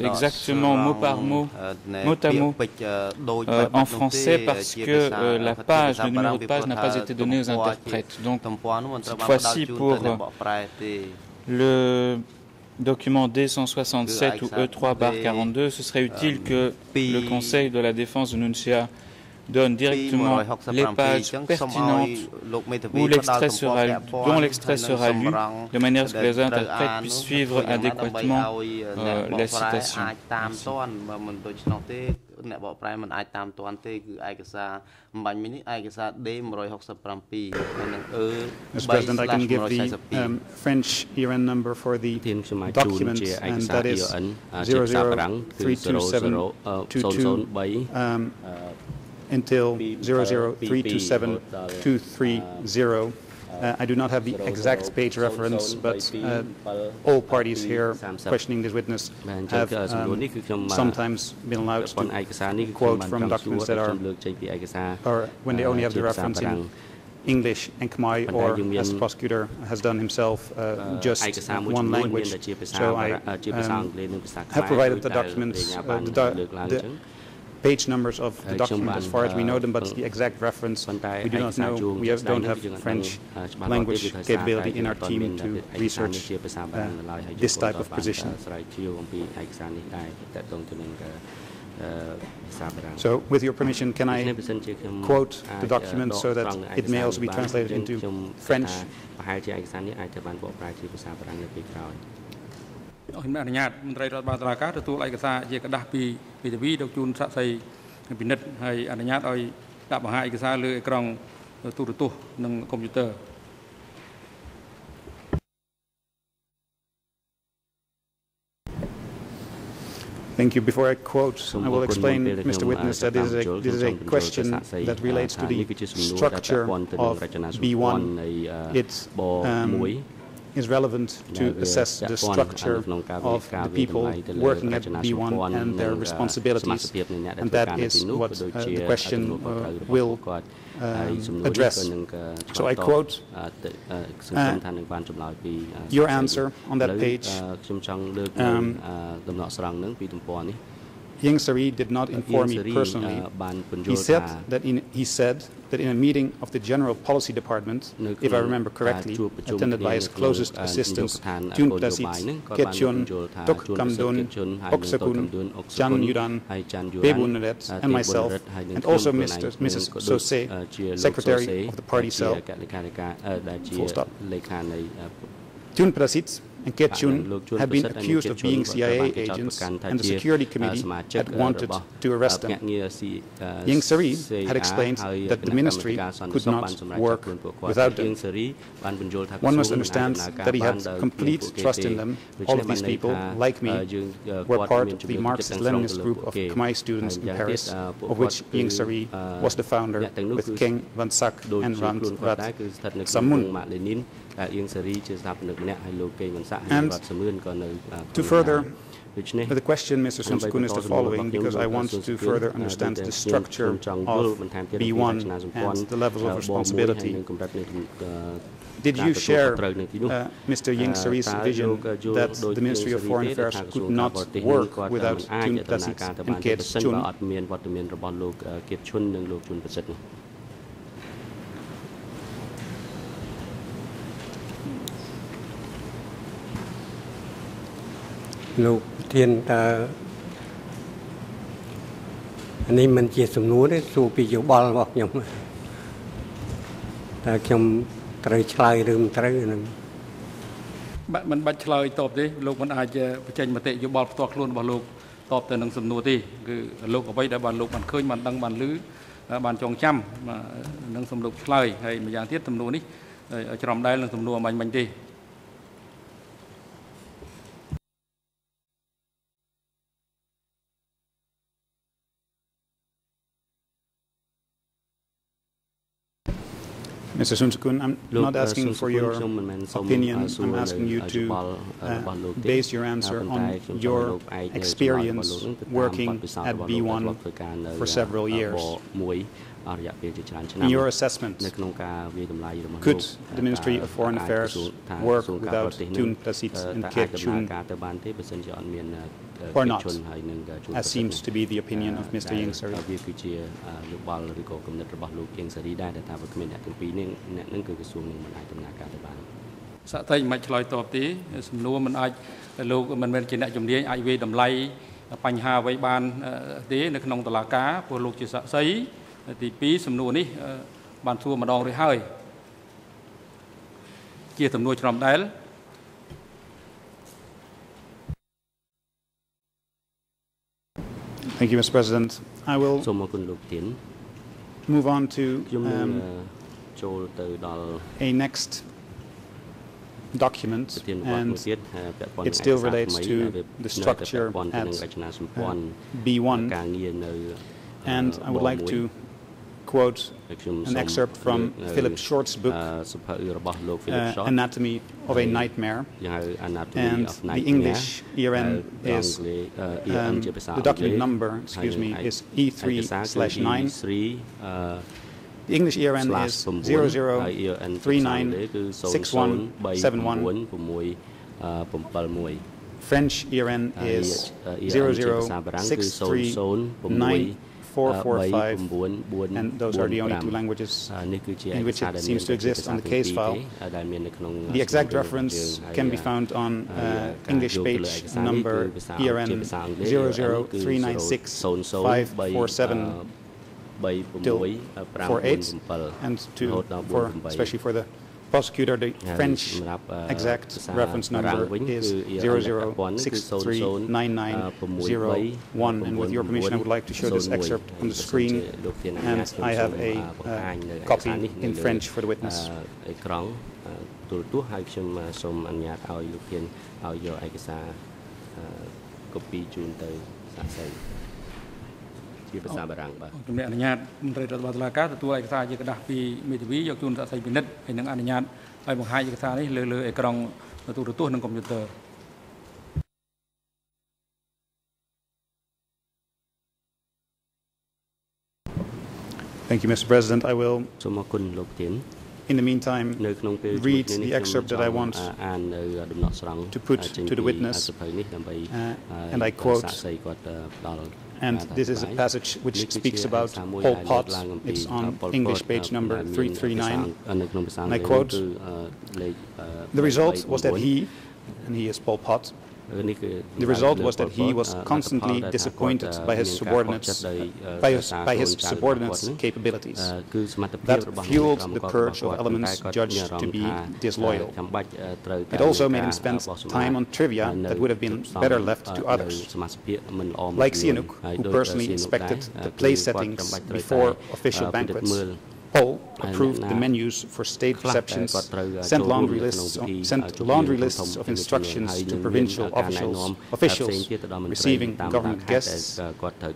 exactement mot par mot, mot à mot, euh, en français parce que la page, le numéro de page n'a pas été donné aux interprètes. Donc, cette fois-ci, pour le document D167 ou E3-42, e ce serait utile que le Conseil de la défense de Nuncia donne ពី directement les 167 pages អញ្ចឹងសូមឲ្យ pertinentes លោកមេធាវី où ផ្ដល់ l'extrait ទំព័រ sera, ពាក់ព័ន្ធ dont l'extrait ហើយនឹង sera សំ lu រង de manière à ce que les ដែល interprètes ត្រូវ puissent អាន suivre នោះធ្វើយ៉ាងណាដើម្បី adéquatement ឲ្យអ្នក euh, ប la កប្រែ citation. អាចតាមទាន់បើមិនដូច្នោះទេអ្នកបកប្រែមិនអាចតាមទាន់ទេគឺឯកសារអំបញ្ញមិញនេះឯកសារ D 167ហើយនឹង E Mr. President, I can give the um, French ERN number for the ធានខ្ញុំអាចជូន documents, ជាឯក and សារ that is EON ជាភាសាបារាំងគឺ00 00327 003 um, until 00327-230. Uh, I do not have the exact page reference, but uh, all parties here questioning this witness have um, sometimes been allowed to quote from documents that are, or when they only have the reference in English and Khmer, or as the prosecutor has done himself, uh, just one language. So I um, have provided the documents, the, the page numbers of the document as far as we know them, but the exact reference we do not know. We have, don't have French language capability in our team to research uh, this type of position. So, with your permission, can I quote the document so that it may also be translated into French? Thank you. Before I quote, I will explain, Mr. Witness, that this is a, this is a question that relates to the structure of B1. It's um, is relevant to assess the structure of the people working at B1 and their responsibilities. And that is what uh, the question uh, will uh, um, address. So I quote uh, your answer on that page. Um, Ieng Sary did not inform me personally. He said that in he said that in a meeting of the General Policy Department, if I remember correctly, attended by his closest assistants, Jun Prasit, Keat Chhon, Tok Kamdun, Oksakun, Chan Yudan, Bebunaret, and myself, and also Mr. Mrs. Sose, Secretary of the Party Cell. Full stop. Jun Prasit and Keat Chhon have been accused of being CIA agents, and the Security Committee had wanted to arrest them. Ieng Sary had explained that the ministry could not work without them. One must understand that he had complete trust in them. All of these people, like me, were part of the Marxist-Leninist group of Khmer students in Paris, of which Ieng Sary was the founder with King Van Sak and Ram Rat Samun. And To further the question, Mr. Suong Sikoeun, is the following, because I want to further understand the structure of B1 and the level of responsibility. Did you share uh, Mr. Ieng Sary's vision that the Ministry of Foreign Affairs could not work without Tun Tasit and Keat Chhon? លោកគៀតឈុននិងលោកជុនប្រសិទ្ធនោះលោកធានតើអានេះមិនជាសំណួរទេសួរពីយោបល់របស់ខ្ញុំតើខ្ញុំត្រូវឆ្លើយឬមិនត្រូវហ្នឹងបាក់មិនបាច់ឆ្លើយតបទេលោកមិនអាចបញ្ចេញមតិយោបល់ផ្ទាល់ខ្លួនរបស់លោកតបទៅនឹងសំណួរទេគឺលោកអ្វីដែលបានលោកបានឃើញបានដឹងបានឮបានចងចាំនឹងសំលោកឆ្លើយហើយម្យ៉ាងទៀតសំណួរនេះច្រំដែលនឹងសំណួរអំបញ្ញមិញទេ Mr. Suong Sikoeun, I'm not asking for your opinion. I'm asking you to uh, base your answer on your experience working at B1 for several years. In your assessment, could the Ministry of Foreign Affairs work without Thiounn Prasith and Keat Chhon? ការទៅបានទេបើសិនជាអត់មានអឺ or កិច្ច not, ជនហើយនឹងជួន as seems to be the opinion of Mr. ដែល Ying Sari? វាគឺជាអឺយោបល់ឬក៏គំនិតរបស់លោកយេងសេរីដែរដែលថាបើគ្មានអ្នកទាំងពីរនេះអ្នកនឹងគឺក្រសួងនឹងមិនអាចដំណើរការទៅបានសក្តិមិនឆ្លើយតបទេសំណួរមិនអាចលោកមិនមែនជាអ្នកជំនាញអាចវិយតម្លៃបញ្ហាអ្វីបានអឺទេនៅក្នុងតុលាការព្រោះលោកជាសាក្សីទី2សំណួរនេះអឺបានសួរម្ដងរួចហើយជាសំណួរច្រំដែល Thank you, Mr. President. I will សូមអរគុណលោកទៀន move on to ខ្ញុំនឹង um, អឺចូលទៅដល់ a next document, ប្រធានបទមួយ and ទៀតអឺពាក់ព័ន្ធ it still នឹងឯកសារ relates ថ្មី to ដែលវា the នៅតែពាក់ structure ព័ន្ធទៅនឹង at រចនាសម្ព័ន្ធ B1, ការងារនៅ and I would like to quote an excerpt from Philip Short's book, uh, uh Anatomy of a Nightmare. And the English ERN is, um, the document number, excuse me, is E3 slash 9. The English ERN is 00396171. French ERN is 00639. 445 and those are the only two languages in which it seems to exist on the case file. The exact reference can be found on uh, English page number ERN 00396 till 48 and to for, especially for the prosecutor the French សម្រាប់អឺ exact ភាសា reference បារាំង number វិញ is គឺ ERN ដែលពាក់ព័ន្ធនេះគឺ006399001 and with your permission I would like to show this excerpt on the screen and I have a uh, copy in French for the witness អេក្រង់ទូរទស្សន៍ហើយខ្ញុំសូមអនុញ្ញាតឲ្យលោកធានឲ្យយកឯកសារកូពីជូនទៅសាក្សី ជាភាសាបារាំងបាទជំរាបអនុញ្ញាតមន្ត្រីរដ្ឋបាលតុលាការទទួលឯកសារជាក្រដាស់ពីមេធាវីយកជូនសាស្ត្រីពិនិត្យហើយនឹងអនុញ្ញាតឲ្យបង្ហាញឯកសារនេះលើលើអេក្រង់ទូរទស្សន៍និងកុំព្យូទ័រសូមអរគុណលោកប្រធាន in the meantime, read the excerpt that I want to put to the witness. Uh, and I quote and this is a passage which speaks about Pol Pot. It's on English page number 339. And I quote, the result was that he, and he is Pol Pot, the result was that he was constantly disappointed by his subordinates, by his, by his subordinates' capabilities. That fueled the purge of elements judged to be disloyal. It also made him spend time on trivia that would have been better left to others. Like Sihanouk, who personally inspected the play settings before official banquets poll approved the menus for state receptions, sent laundry lists, of, sent laundry lists of instructions to provincial officials, officials receiving government guests,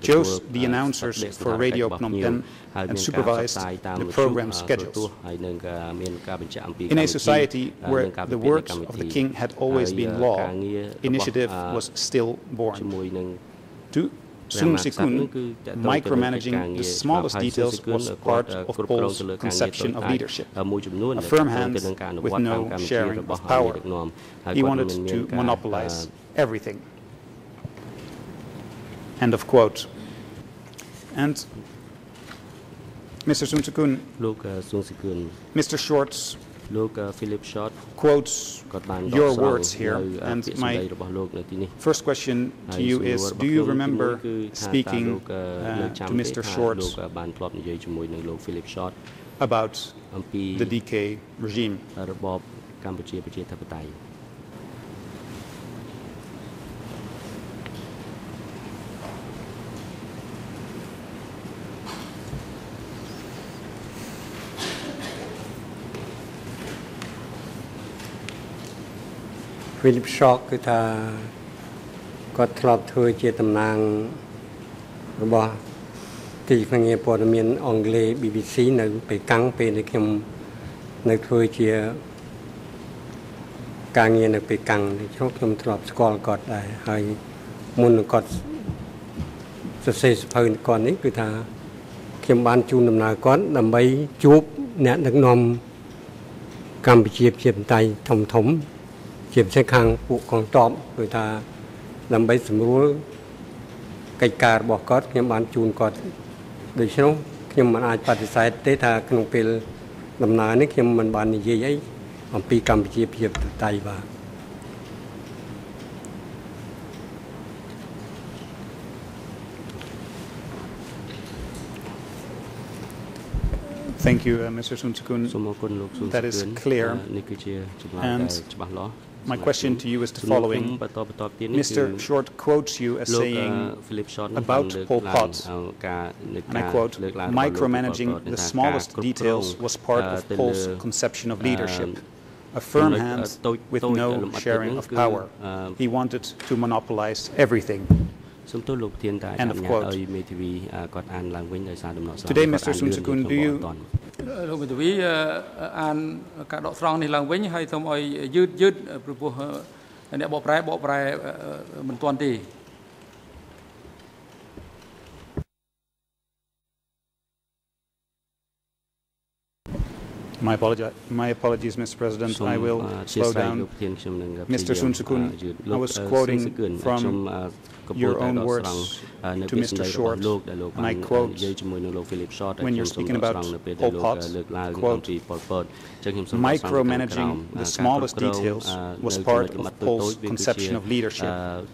chose the announcers for Radio Phnom Penh, and supervised the program schedules. In a society where the words of the king had always been law, initiative was still born. Suong Sikoeun, micromanaging the smallest details was part of Pol's conception of leadership, a firm hand with no sharing of power. He wanted to monopolize everything. End of quote. And Mr. Suong Sikoeun, Mr. Shorts, លោក Philip Short. Quotes your words here and my first question to you is do you remember speaking uh, to Mr. Short about the DK regime? Philip Shock គឺថាគាត់ធ្លាប់ធ្វើជាតំណាងរបស់ទីភ្នាក់ងារព័ត៌មានអង់គ្លេស BBC នៅប៉េកាំងពេលដែលខ្ញុំនៅធ្វើជាការងារនៅពេលកាំងដូច្នោះខ្ញុំធ្លាប់ស្គាល់គាត់ដែរហើយមុននឹងគាត់សរសេរសភៅគាត់នេះគឺថាខ្ញុំបានជូនដំណើរគាត់ដើម្បីជួបអ្នកដឹកនាំកម្ពុជាជាបតៃធំធំ ជាពិសេសខាងពួកកងទ័ពគឺថាដើម្បីសម្រួលកិច្ចការរបស់គាត់ខ្ញុំបានជូនគាត់ដូច្នោះខ្ញុំមិនអាចបដិសេធទេថាក្នុងពេលដំណើរនេះខ្ញុំមិនបាននិយាយអីអំពីកម្ពុជាភាពតៃបាទ Thank you, uh, Mr. Sunsukun. សូមអរគុណលោកស៊ុន That is clear. នេះគឺជាចម្លើយ And ដែលច្បាស់លាស់ My question to you is the following. Mr. Short quotes you as saying about Pol Pot, and I quote, micromanaging the smallest details was part of Pol's conception of leadership a firm hand with no sharing of power. He wanted to monopolize everything. End of quote. Today, Mr. Suong Sikoeun, do you លោកមេធាវីអានការដកស្រង់នេះឡើងវិញហើយសូមឲ្យយឺតយឺតព្រោះអ្នកបកប្រែបកប្រែមិនទាន់ទេ My apologies, my apologies, Mr. President. I will slow down. Mr. Sun Sukun, I was quoting from your own words to Mr. Short, and I quote, when you're speaking about Pol Pot, quote, micromanaging the smallest details was part of Pol's conception of leadership, a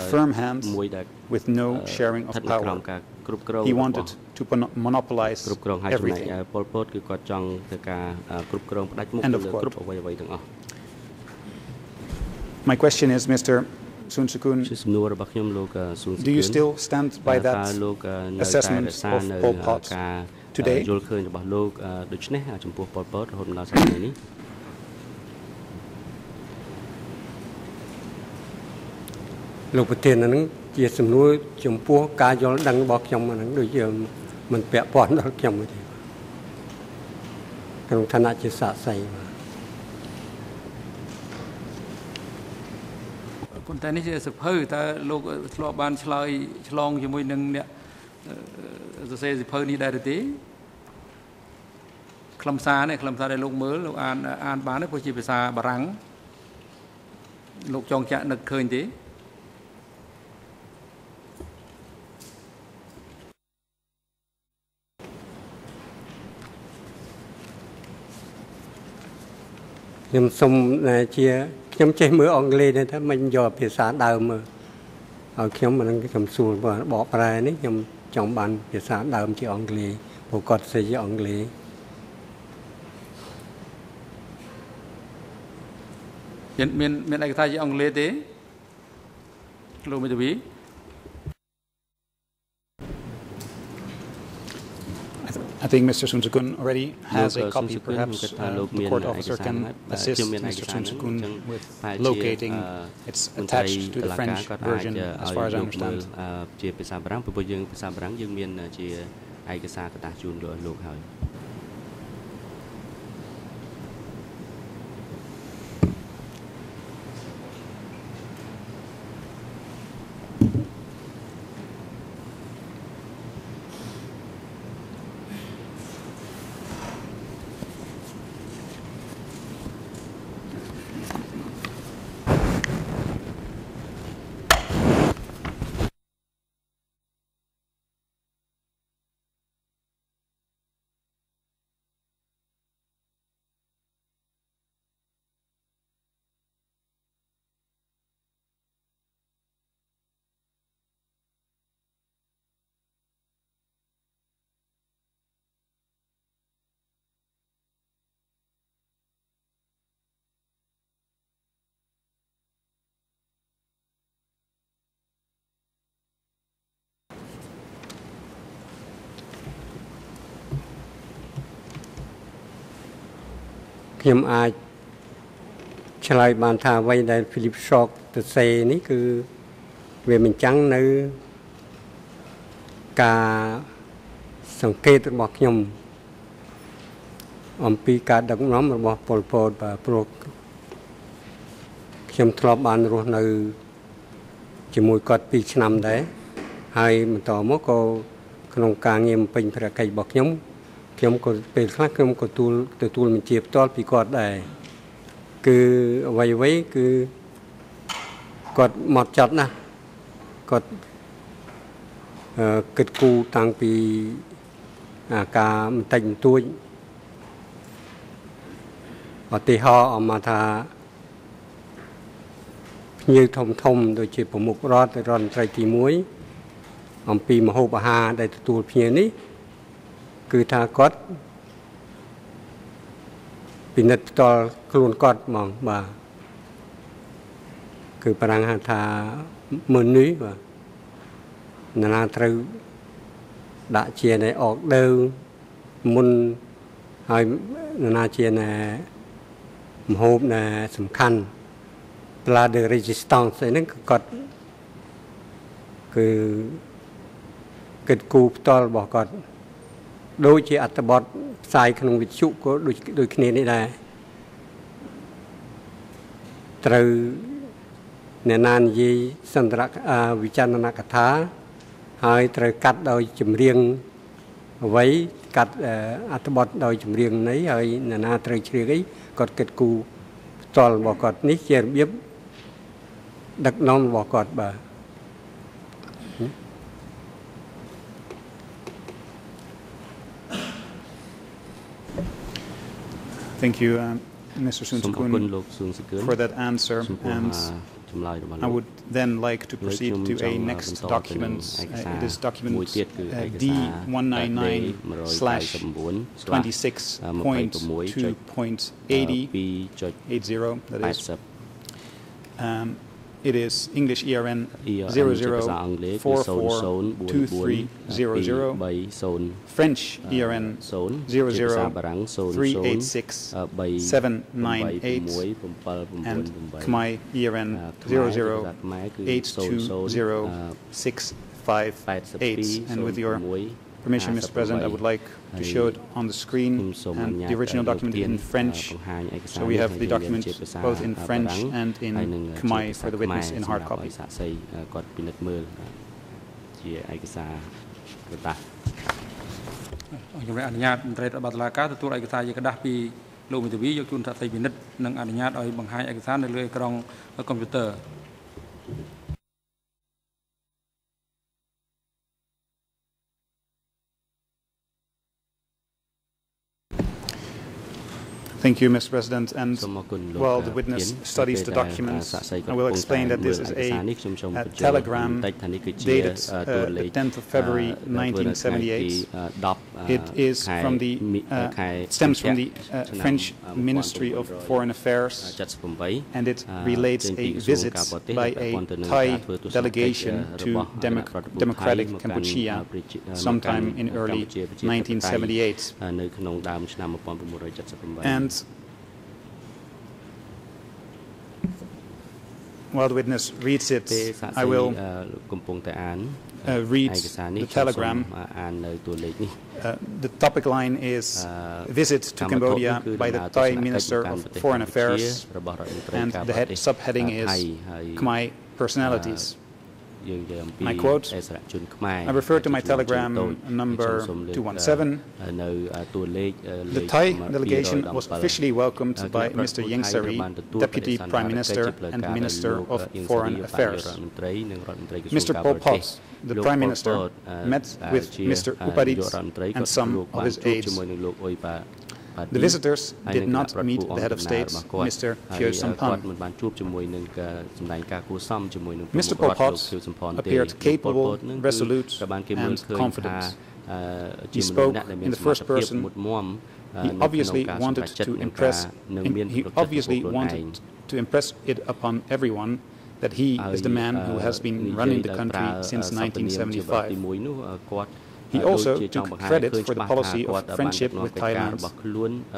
firm hand with no sharing of power. He wanted to monopolize everything. End of quote. My question is, Mr. Sun Sukun, ជាសំណួររបស់ខ្ញុំលោកអឺស៊ុនសុគឿ do ន you still stand by តើ that លោកអឺនៅតែ assessment រក្សា of នៅ Pol អឺ Pot ការ today? អឺយល់ឃើញរបស់លោកអឺដូច្នេះអឺចំពោះប៉ុលពតរហូតមកដល់សប្តាហ៍នេះ លោកប្រធានអាហ្នឹងជាសំណួរចំពោះការយល់ដឹងរបស់ខ្ញុំអាហ្នឹងដូចជាមិនពាក់ព័ន្ធដល់ខ្ញុំទេក្នុងឋានៈជាសាក្សីបាទ ប៉ុន្តែនេះជាសភៅតើលោកធ្លាប់បានឆ្លើយឆ្លងជាមួយនឹងអ្នកអឺសរសេរសភៅនេះដែរឬទេខ្លឹមសារនេះខ្លឹមសារដែលលោកមើលលោកអានអានបានទេព្រោះជាភាសាបារាំងលោកចងចាក់នឹកឃើញទេ ខ្ញុំសុំតែជាខ្ញុំចេះមើលអង់គ្លេសដែរថាមិនយកភាសាដើមមើលហើយខ្ញុំអាហ្នឹងខ្ញុំសួរបកប្រែនេះខ្ញុំចង់បានភាសាដើមជាអង់គ្លេសព្រោះគាត់សេជាអង់គ្លេសមានមានមានឯកសារជាអង់គ្លេសទេលោកមេធាវី I think Mr. Suong Sikoeun already has a copy. Perhaps uh, uh the court officer can assist Mr. Suong Sikoeun with locating. It's attached to the French version, as far as I understand. ជាភាសាបារាំងព្រោះយើងភាសាបារាំងយើងមានជាឯកសារកតាជូនលោកហើយ ខ្ញុំអាចឆ្លើយបានថាអ្វីដែល Philip Shock ទៅសេនេះគឺវាបញ្ចាំងនៅការសង្កេតរបស់ខ្ញុំ អំពីការដឹកនាំរបស់ប៉ុលពតបាទព្រោះខ្ញុំធ្លាប់បានរស់នៅជាមួយគាត់2ឆ្នាំដែរហើយបន្តមកក៏ក្នុងការងារបំពេញភារកិច្ចរបស់ខ្ញុំ ខ្ញុំក៏ពេលខ្លះខ្ញុំក៏ទទួលទទួលបញ្ជាផ្ទាល់ពីគាត់ដែរគឺអ្វីអ្វីគឺគាត់មកចាត់ណាស់គាត់អឺគិតគូរតាំងពីអាការបន្តិចបន្តួចឧទាហរណ៍អមថាភ្ញៀវធំធំដូចជាប្រមុខរដ្ឋរដ្ឋមន្ត្រីទី1អំពីមហូបអាហារដែលទទួលភ្ញៀវនេះ គឺថាគាត់ពិនិត្យផ្ទាល់ខ្លួនគាត់ហ្មងបាទគឺប្រាំងហៅថាមើលនេះបាទណានាត្រូវដាក់ជានៃអកដើមុនហើយណានាជាណែមហូបណែសំខាន់ pla de resistance ហ្នឹងក៏គាត់គឺគិតគូផ្ទាល់របស់គាត់ ដូចជាអត្ថបទផ្សាយក្នុងវិទ្យុក៏ដូចដូចគ្នានេះដែរត្រូវអ្នកណានិយាយសន្ទរវិចារណកថា ហើយត្រូវកាត់ដោយចម្រៀងអ្វីកាត់អត្ថបទដោយចម្រៀងនៃហើយអ្នកណាត្រូវជ្រៀងអីគាត់គិតគូផ្ទាល់របស់គាត់នេះជារបៀបដឹកនាំរបស់គាត់បាទ Thank you, um, Mr. Suong Sikoeun, for that answer. And I would then like to proceed to a next document. Uh, it is document uh, D199 slash 26.2.80, 80, that is. Um, it is English ERN 00442300, French ERN 003867987, and Khmer ERN 0082065. And with your permission, Mr. President, I would like to show it on the screen and the original document in French. So we have the document both in French and in Khmer for the witness in hard copy. ជាឯកសាររបស់ខ្ញុំអនុញ្ញាតមន្ត្រីរដ្ឋបាលតុលាការទទួលឯកសារជាក្រដាស់ពីលោកមេធាវីយកជូនសាស្ត្រីពិនិត្យនិងអនុញ្ញាតឲ្យបង្ហាញឯកសារនៅលើអេក្រង់កុំព្យូទ័រ Thank you, Mr. President. And while the witness studies the documents, I will explain that this is a, a telegram dated uh, uh the 10th of February 1978. It is from the uh, uh stems from the uh, French Ministry of Foreign Affairs, and it relates a visit by a Thai delegation to Demo Democratic Cambodia sometime in early 1978. And Questions? While the witness reads it, I will uh, read the telegram. Uh, the topic line is Visit to Cambodia by the Thai Minister of Foreign Affairs, and the head, subheading is Khmer Personalities. My quote, I refer to my telegram uh, uh, uh, number 217. The Thai delegation was officially welcomed by Mr. Ieng Sary, Deputy Prime Minister and Minister of Foreign Affairs. Mr. Pol Pot, the Prime Minister, met with Mr. Upadit and some of his aides. The visitors did not meet the head of state, Mr. Khieu Samphan. Mr. Pol Pot appeared capable, resolute, and confident. He spoke in the first person. He obviously wanted to impress. He obviously wanted to impress it upon everyone that he is the man who has been running the country since 1975. He also took credit for the policy of friendship with Thailand,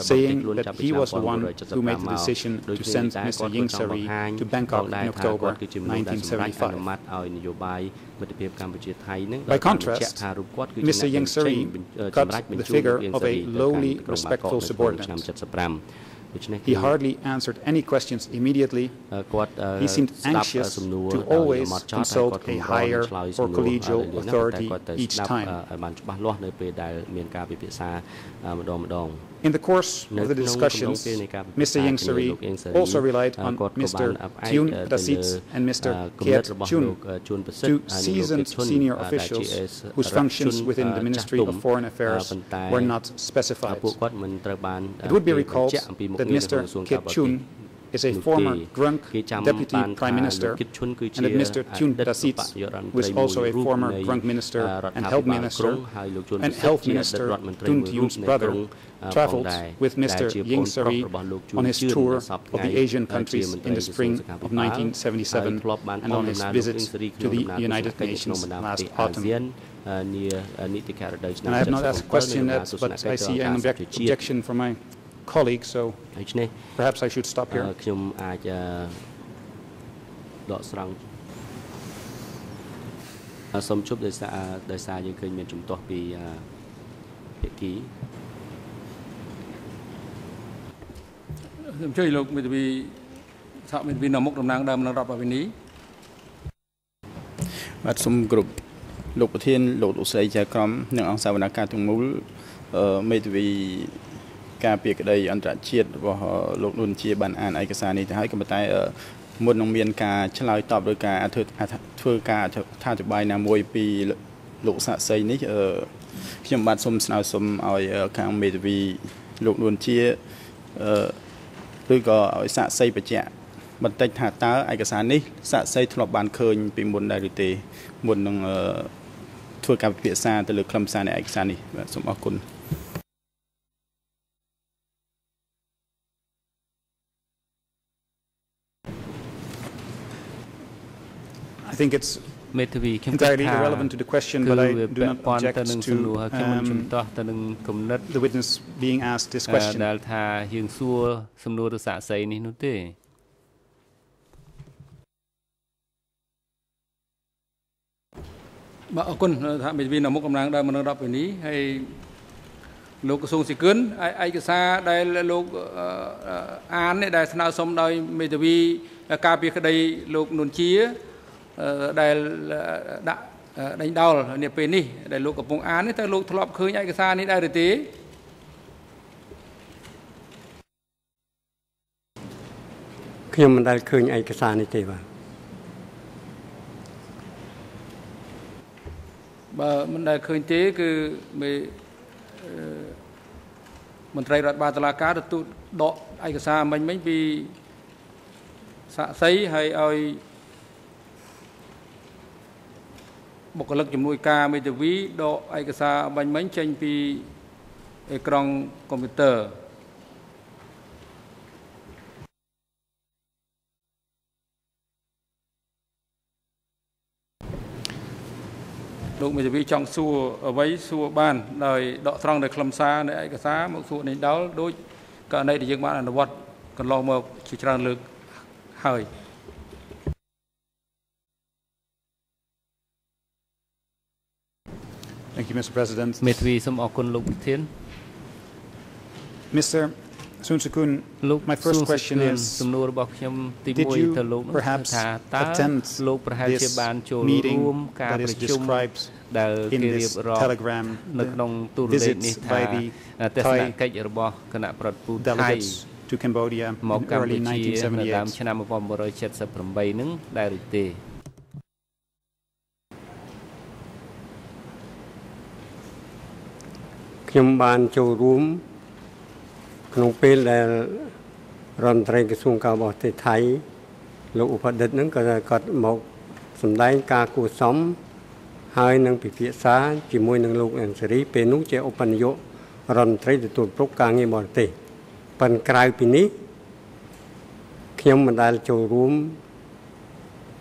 saying that he was the one who made the decision to send Mr. Ieng Sary to Bangkok in October 1975. By contrast, Mr. Ieng Sary cut the figure of a lowly, respectful subordinate. He hardly answered any questions immediately. He seemed anxious to always consult a higher or collegial authority each time. In the course of the discussions, Mr. Ieng Sary also relied on Mr. Thioun Dasit and Mr. Keat Chhon, two seasoned senior officials whose functions within the Ministry of Foreign Affairs were not specified. It would be recalled that Mr. Keat Chhon is a former Grunk Deputy Prime Minister, and Mr. Thioun Dasit, who is also a former Grunk Minister and Health Minister, and Health Minister Tun Thioun's brother, traveled with Mr. Ieng Sary on his tour of the Asian countries in the spring of 1977 and on his visit to the United Nations last autumn. And I have not asked a question yet, but I see an object objection from my colleague, so perhaps I should stop here. ខ្ញុំអាចដកស្រង់សូមជប់ដោយសារដោយសារយើងឃើញមានជំទាស់ពីភាគីខ្ញុំជួយលោកមេធាវីសហមេធាវីនៅមុខតំណាងដើមនឹងរដ្ឋបាលវិនីបាទសូមគ្រប់លោកប្រធានលោកលោកស្រីចៅក្រមនិងអង្គសាវនកម្មទាំងមូលមេធាវី ការពារក្តីអន្តរជាតិរបស់លោកនួនជាបានអានឯកសារនេះទៅហើយក៏ប៉ុន្តែមុននឹងមានការឆ្លើយតបដោយការធ្វើធ្វើការអធិប្បាយណាមួយពីលោកសាក់សីនេះខ្ញុំបាទសូមស្នើសុំឲ្យខាងមេធាវីលោកនួនជាឬក៏ឲ្យសាក់សីបញ្ជាក់បន្តិចថាតើឯកសារនេះសាក់សីធ្លាប់បានឃើញពីមុនដែរឬទេមុននឹងធ្វើការពិភាក្សាទៅលើខ្លឹមសារនៃឯកសារនេះបាទសូមអរគុណ I think it's entirely irrelevant to the question, but I do not object to um, the witness being asked this question. ដែលថាយើងសួរសំណួរទៅសាកសីនេះនោះទេ បាទអរគុណថាមេធាវីនៅមុខកំណាងដើមមនុស្សរាប់ពេលនេះហើយលោកក្រសួងសិគិនឯកសារដែលលោកអានដែលស្នើសុំដោយមេធាវីការពារក្តីលោកនុនជា ដែលដាក់ដេញដោលនេះពេលនេះដែលលោកកំពុងអាននេះតើលោកធ្លាប់ឃើញឯកសារនេះដែរឬទេខ្ញុំមិនដែលឃើញឯកសារនេះទេបាទបើមិនដែលឃើញទេគឺមេមន្ត្រីរដ្ឋបាលតុលាការទទួលដកឯកសារមិញមិញពីសាក់សីហើយឲ្យ បុគ្គលិកជំនួយការមេធាវីដកឯកសារបាញ់មិញចេញពីអេក្រង់កុំព្យូទ័រលោកមេធាវីចង់សួរអ្វីសួរបានដោយដកស្រង់ដោយខ្លឹមសារនៃឯកសារមកសួរនេះដល់ដោយករណីដែលយើងបានអនុវត្តកន្លងមកជាច្រើនលើកហើយ Thank you, Mr. President. មេធាវីសូមអរគុណលោកប្រធាន Mr. Sun Sukun, my first question is សំណួររបស់ខ្ញុំទី1ទៅលោកនោះថាតើលោកប្រហែលជាបានចូលរួមការប្រជុំដែលគេរៀបរាប់នៅក្នុងទូរលេខនេះថាទស្សនកិច្ចរបស់គណៈប្រតិភូថៃ to Cambodia មកកម្ពុជានៅដើមឆ្នាំ1978នឹងដែរឬទេ ខ្ញុំបានចូលរួម ក្នុងពេលដែលរដ្ឋមន្ត្រីក្រសួងការបរទេសថៃលោកឧបឌិតនឹងក៏គាត់មកសម្ដែងការគួសមហើយនឹងពិភាក្សាជាមួយនឹងលោកអេនសេរីពេលនោះជាឧបនាយករដ្ឋមន្ត្រីទទួលប្រកការងារបរទេសប៉ុន្តែក្រៅពីនេះខ្ញុំមិនដែលចូលរួម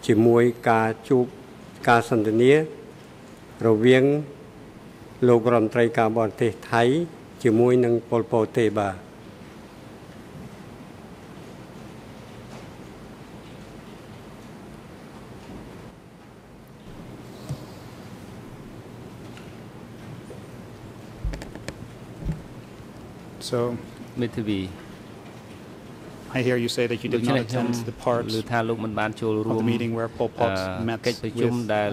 ជាមួយការជួបការសន្ទនារវាង លោករដ្ឋមន្ត្រីការបរទេសថៃ ជាមួយនឹងប៉ុលពតទេបាទ So មេធាវី I hear you say that you did not attend the part the meeting where Pol Pot met កិច្ចប្រជុំដែល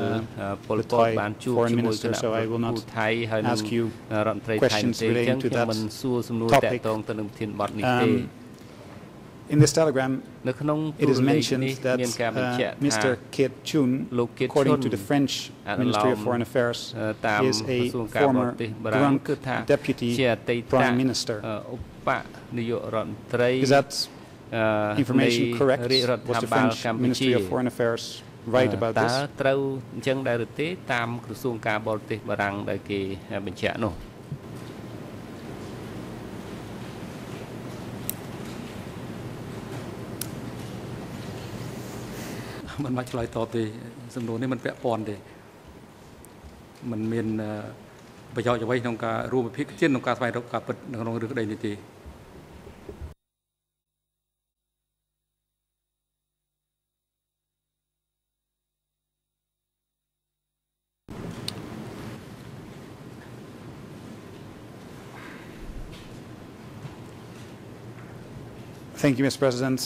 ប៉ុលពតបានជួបជាមួយគណៈពលរដ្ឋថៃហើយនឹងរដ្ឋមន្ត្រីថៃទេចឹងខ្ញុំមិនសួរសំណួរតាក់ទងទៅនឹងប្រធានបទនេះទេ uh, um, In this telegram, it is mentioned that uh, Mr. Keat Chhon, according to the French Ministry of Foreign Affairs, is a former drunk deputy prime minister. Is that information correct? Was the French Ministry of Foreign Affairs right about this? តើត្រូវអញ្ចឹងដែរឬទេតាមក្រសួងការបរទេសបារាំងដែលគេបញ្ជាក់នោះ មិនបាច់ឆ្លើយតបទេសំណួរនេះមិនពាក់ព័ន្ធទេมันមានប្រយោជន៍អ្វីក្នុងការរួមវិភាគជាតិក្នុងការស្វែងរកការពិតក្នុងរឿងក្តីនេះទេ Thank you, Mr. President.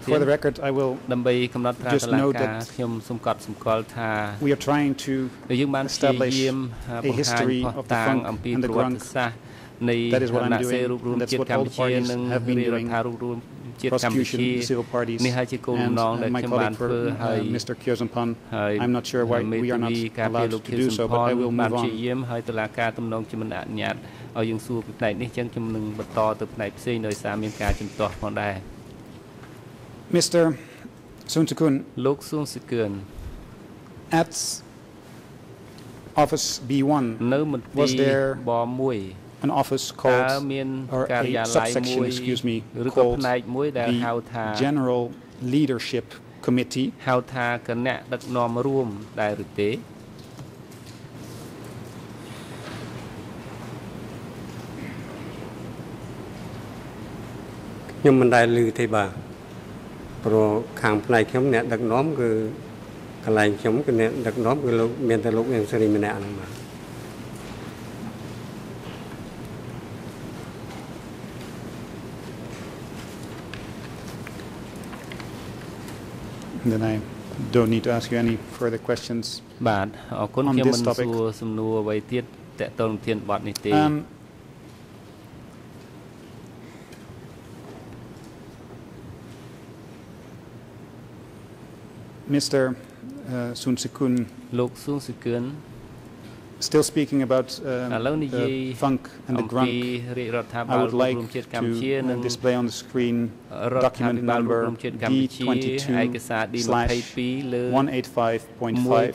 For the record, I will just note that we are trying to establish a history of the FUNK and the GRUNK. That is what I'm doing, that's what all parties have been doing civil parties, and my colleague, Mr. Khieu Samphan. I'm not sure why we are not allowed to do so, but I will move on. Mr. Kyozampan. Mr. Suong Sikoeun, at office B1, was there an office called or a subsection excuse me ឬក៏ផ្នែកមួយដែលហៅថា General Leadership Committee ហៅថាគណៈដឹកនាំរួមដែរឬទេ ខ្ញុំមិនដែលឮទេបាទព្រោះខាងផ្នែកខ្ញុំអ្នកដឹកនាំគឺកន្លែងខ្ញុំគឺអ្នកដឹកនាំគឺលោកមានតែលោកអៀងសេរីម្នាក់ហ្នឹងបាទ then I don't need to ask you any further questions បាទអរគុណខ្ញុំមិនសួរសំណួរអ្វីទៀតតកតងធានបទនេះទេ um, Mr. Uh, Suong Sikoeun still speaking about uh, the FUNK and the GRUNK, I would like to display on the screen document number D22 slash 185.5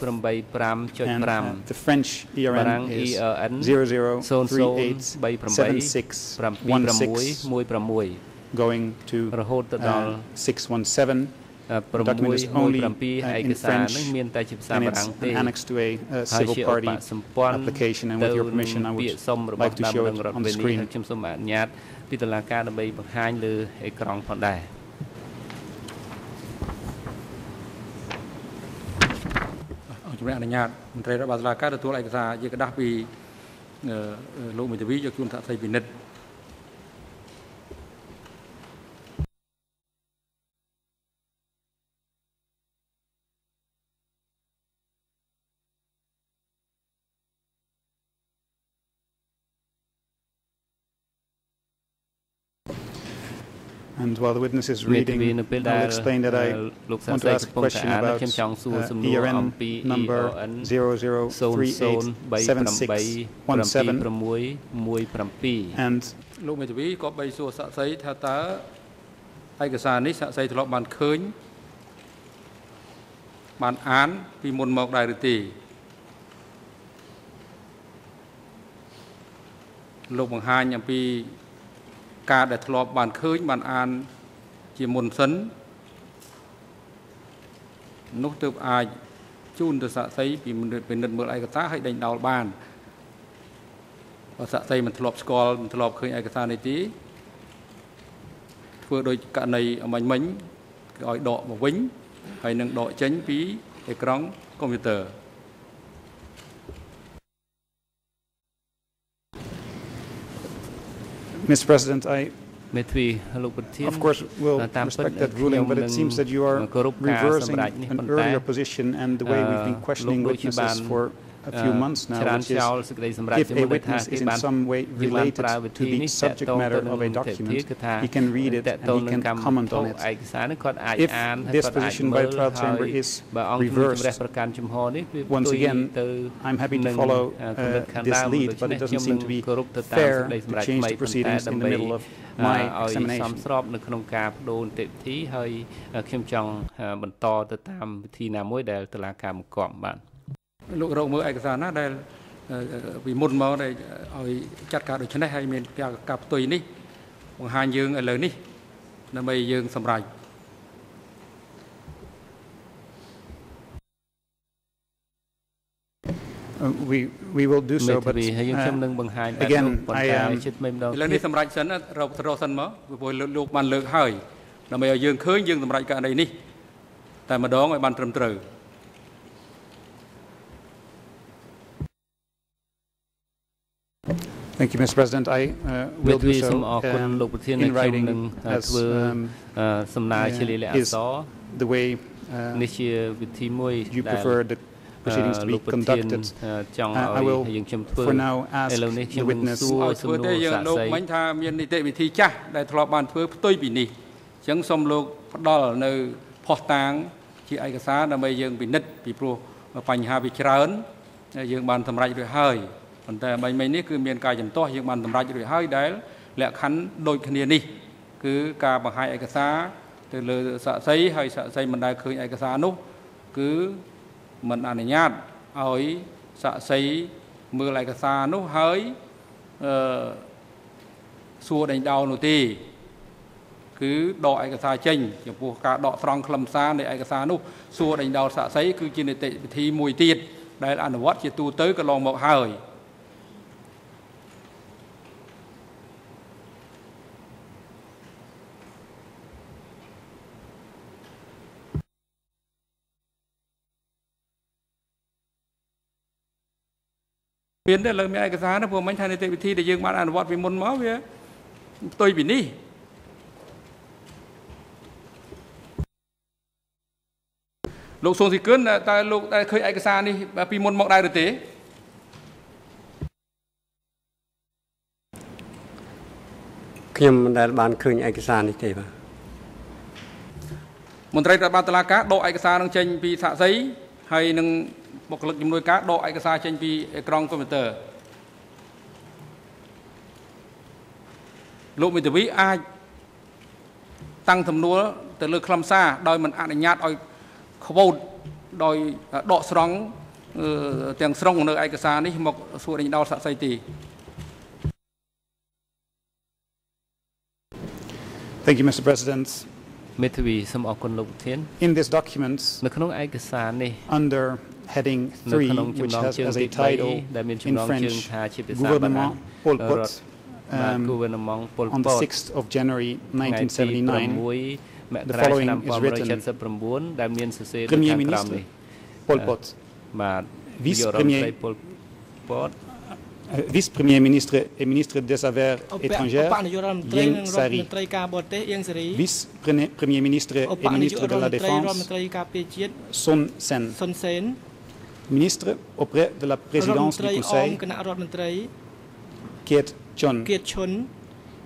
and uh, the French ERN is 00387616 going to uh, 617 617ឯកសារនឹងមានតែជាភាសាបារាំងទេហើយជាអបសម្ព័ន្ធទៅនឹងពាក្យសុំរបស់តាមនឹងរដ្ឋវេនីហើយខ្ញុំសូមអនុញ្ញាតពីតុលាការដើម្បីបង្ហាញលើអេក្រង់ផងដែរជំរាបអនុញ្ញាតមន្ត្រីរដ្ឋបាលតុលាការទទួលឯកសារជាក្រដាស់ពីលោកមេធាវីយកជូនសាកសីពិនិត្យ And while the witness is reading, I'll explain that I want to ask a question about uh, ERN number 00387617. And លោកមេធាវីក៏បីសួរសាក់សីថាតើឯកសារនេះសាក់សីធ្លាប់បានឃើញបានអានពីមុនមកដែរឬទេលោកបង្ហាញអំពី ការដែលធ្លាប់បានឃើញបានអានជាមុនសិននោះទើបអាចជូនទៅសាក់សីពីពិនិត្យមើលឯកសារឲ្យដេញដោលបានសាក់សីមិនធ្លាប់ស្គាល់មិនធ្លាប់ឃើញឯកសារនេះទេធ្វើដោយករណីអមាញ់មិញគឺឲ្យដកមកវិញហើយនឹងដកចេញពីអេក្រង់កុំព្យូទ័រ Mr. President, I of course will respect that ruling, but it seems that you are reversing an earlier position and the way we've been questioning witnesses for a few months now, which is if a witness is in some way related to the subject matter of a document, he can read it and he can comment on it. If this position by the trial chamber is reversed, once again, I'm happy to follow uh, this lead, but it doesn't seem to be fair to change the proceedings in the middle of my examination. ស្របនៅក្នុងការបដូរនីតិវិធីហើយខ្ញុំចង់បន្តទៅតាមវិធីណាមួយដែលតុលាការបង្គាប់បាទ លោករកមើលឯកសារណាដែលពីមុនមកដែលឲ្យចាត់ការដូចនេះហើយមានការផ្ទុយនេះបង្ហាញយើងឥឡូវនេះដើម្បីយើងសម្រេច we we will do so but ហើយខ្ញុំនឹងបង្ហាញបែបនោះប៉ុន្តែជិតមិនម្ដងឥឡូវនេះសម្រេចសិនរករកសិនមកព្រោះលោកបានលើកហើយដើម្បីឲ្យយើងឃើញយើងសម្រេចករណីនេះតែម្ដងឲ្យបានត្រឹមត្រូវ Thank you, Mr. President. I uh, will do so um, in writing as um, uh, is the way uh, you prefer the proceedings to be conducted. Uh, I will for now ask the witness ធ្វើទេយើងលោកមិញថាមាននីតិវិធីចាស់ដែលធ្លាប់បានធ្វើផ្ទុយពីនេះអញ្ចឹងសូមលោកផ្ដល់នៅផុសតាងជាឯកសារដើម្បីយើងពិនិត្យពីព្រោះបញ្ហាវាច្រើនយើងបានសម្រេចរួចហើយ ប៉ុន្តែបាញ់មិញនេះគឺមានការចំទាស់យើងបានសម្រេចរួចហើយដែលលក្ខខណ្ឌដូចគ្នានេះ គឺការបង្ហាញឯកសារទៅលើសាក់សីហើយសាក់សីមិនដែលឃើញឯកសារនោះគឺមិនអនុញ្ញាតឲ្យសាក់សីមើលឯកសារនោះហើយអឺសួរដេញដោលនោះទេគឺដកឯកសារចេញចំពោះការដកស្រង់ខ្លឹមសារនៃឯកសារនោះសួរដេញដោលសាក់សីគឺជានីតិវិធីមួយទៀតដែលអនុវត្តជាទូទៅកន្លងមកហើយ មានតែលើមានឯកសារណាព្រោះមិញថានីតិវិធីដែលយើងបានអនុវត្តពីមុនមកវាផ្ទុយពីនេះលោកសុងស៊ីគឿនតើលោកដែលឃើញឯកសារនេះពីមុនមកដែរឬទេខ្ញុំមិនដែលបានឃើញឯកសារនេះទេបាទមន្ត្រីរដ្ឋបាលតុលាការដកឯកសារនឹងចេញពីសាកសីហើយនឹង បុគ្គលិកជំនួយការដកឯកសារចេញពីអេក្រង់កុំព្យូទ័រលោកមេធាវីអាចតាំងសំណួរទៅលើខ្លឹមសារដោយមិនអនុញ្ញាតឲ្យខ្វូតដោយដកស្រង់ទាំងស្រុងនៅឯកសារនេះមកសួរដេញដោលសាក់សីទី Thank you Mr President មេធាវីសូមអរគុណលោកប្រធាន In this document នៅក្នុងឯកសារនេះ under heading 3 which has as a title in French Gouvernement Pol Pot um, on the 6th of January 1979 the following is written ដែលមានសរសេរខាងក្រោមនេះ Pol Pot បាទ Vice Premier Pol Pot vice-premier ministre et ministre des Affaires étrangères Yang Sari vice-premier ministre et ministre de la Défense Son Sen ministre auprès de la présidence du Conseil Kiet Chon.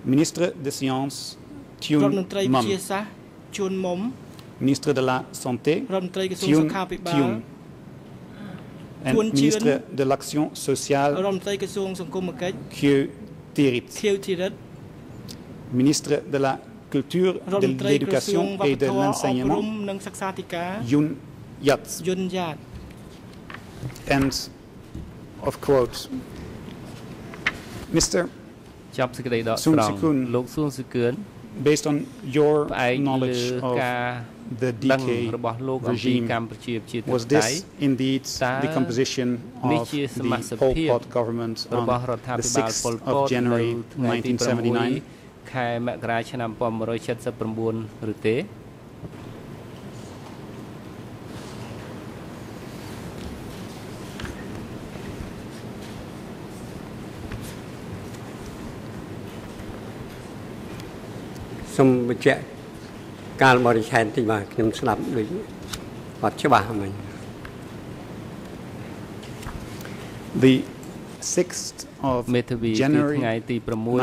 Ministre des Sciences Thun Mom. Ministre de la Santé Thun Thun ministre de l'Action sociale Khieu Tirit ministre de la Culture, de l'Éducation et de l'Enseignement Yun Yat End of quote. Mr. ចប់សេចក្តីដកស្រង់លោកស៊ុនសឺគឿន based on your knowledge of the DK regime, was this indeed the composition of the Pol Pot government on the 6th of January 1979? សូមបញ្ជាក់កាលបរិច្ឆេទតិចបាទខ្ញុំស្ដាប់ដូចអត់ច្បាស់មិញ The 6th of មេធាវីថ្ងៃទី6មក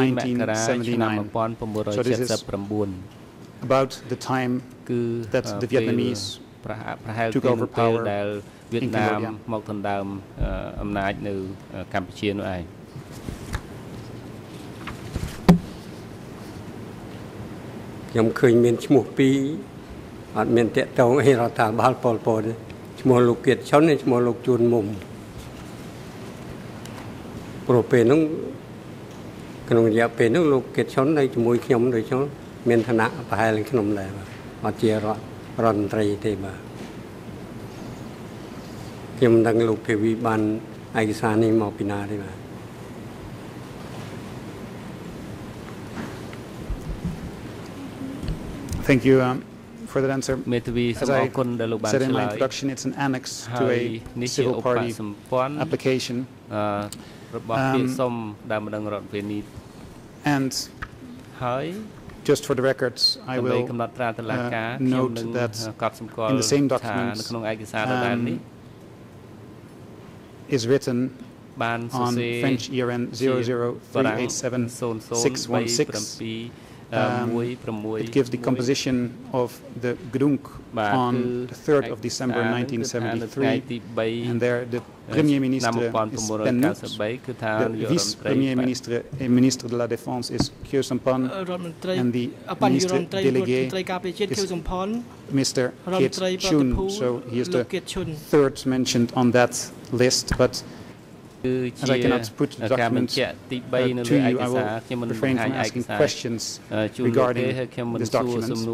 រាឆ្នាំ1979 about the time គឺ that the Vietnamese ប្រហែលពីពេលដែលវៀតណាមមកដណ្ដើមអំណាចនៅកម្ពុជានោះឯង ខ្ញុំឃើញមានឈ្មោះពីរអត់មានតកតងអីរដ្ឋាភិបាលប៉ុលពតឈ្មោះលោកគៀតឈុននិងឈ្មោះលោកជួនមុំព្រោះពេលហ្នឹងក្នុងរយៈពេលហ្នឹងលោកគៀតឈុននៅជាមួយខ្ញុំដូចខ្ញុំមានឋានៈប្រហែលនឹងខ្ញុំដែរបាទអត់ជារដ្ឋរដ្ឋមន្ត្រីទេបាទខ្ញុំមិនដឹងលោកភាវីបានឯកសារនេះមកពីណាទេបាទ Thank you um, for that answer. មេធាវីសូមអរគុណដែលលោកបានឆ្លើយ said in my introduction it's an annex to a civil party application របស់ពាក្យសុំដែលម្ដងរដ្ឋវិនី and ហើយ just for the records I will កំណត់ត្រាតុលាការ note that កត់សម្គាល់ in the same document នៅក្នុងឯកសារដដែលនេះ is written បានសរសេរ French ERN 00387 um, it gives the composition of the Grunk on the 3rd of December 1973 and there the Premier minister is Penn Nouth, the Vice Premier minister and minister de la Défense is Khieu Samphan and the Ministre Délégué is Mr. Keat Chhon so he is the third mentioned on that list. But as I cannot put uh, the documents uh, to you, I will refrain from asking questions uh, regarding this document.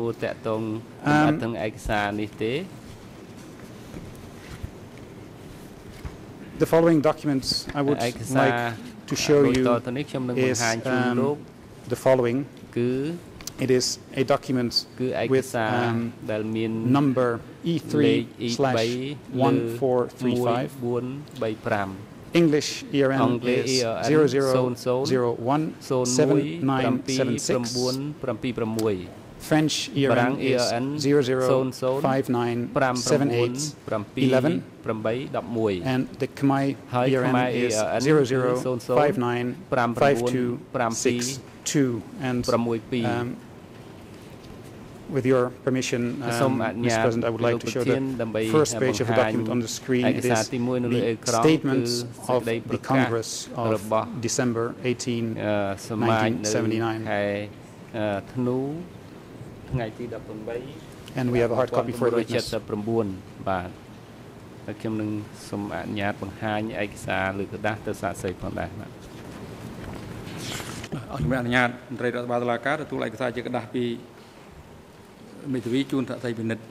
Um, the following documents I would like to show you is um, the following. It is a document with um, number E3 slash 1435. English ERN is 00017976 French ERN is 00597811 and the Khmer ERN is 00595262 and um, with your permission, um, Mr. President, I would like to show the first page of the document on the screen. It is the statements of the Congress of December 18, 1979. And we have a hard copy for the witness. មេធាវីជួនថាសីពិនិត្យ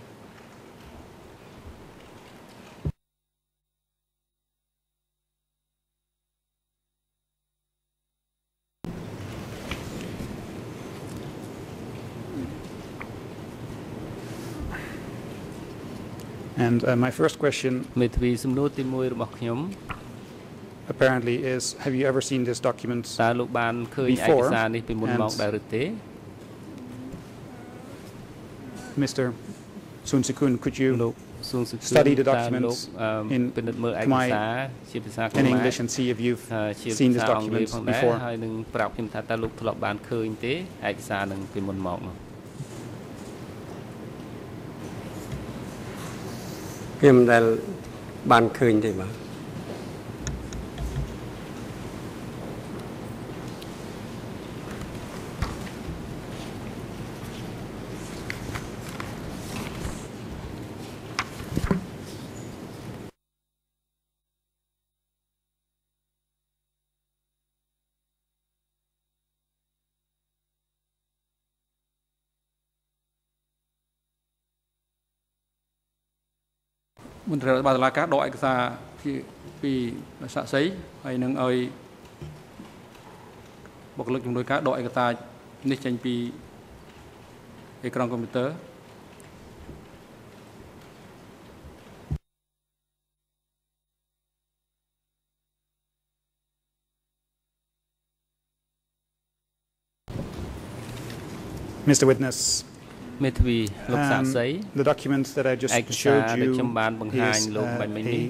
And uh, my first question មេធាវីសំណួរទី1របស់ខ្ញុំ apparently is have you ever seen this document តើលោកបានឃើញឯកសារនេះពីមុនមកដែរឬទេ Mr. Sun Sikun, could you លោកស៊ុនស៊ុន study the តាមលោក documents អឺ in ពិនិត្យមើលឯក Khmer សារជាភាសាខ្មែរ in English and see if you've ថាជាភា seen សា these អង់គ្លេស documents ផងដែរ before? ហើយនឹងប្រាប់ខ្ញុំថាតើលោកធ្លាប់បានឃើញទេឯកសារនឹងពីមុនមកនោះ ខ្ញុំដែលបានឃើញទេបាទ មន្ត្រីរដ្ឋបាលតុលាការដកឯកសារពីពីសាក់សីហើយនឹងឲ្យបុគ្គលិកជំនួយការដកឯកសារនេះចេញពីអេក្រង់កុំព្យូទ័រ Mr. Witness មេធាវីលោកសាស្រី The documents that I just showed you ខ្ញុំបានបង្ហាញលោកបាញ់មិញនេះ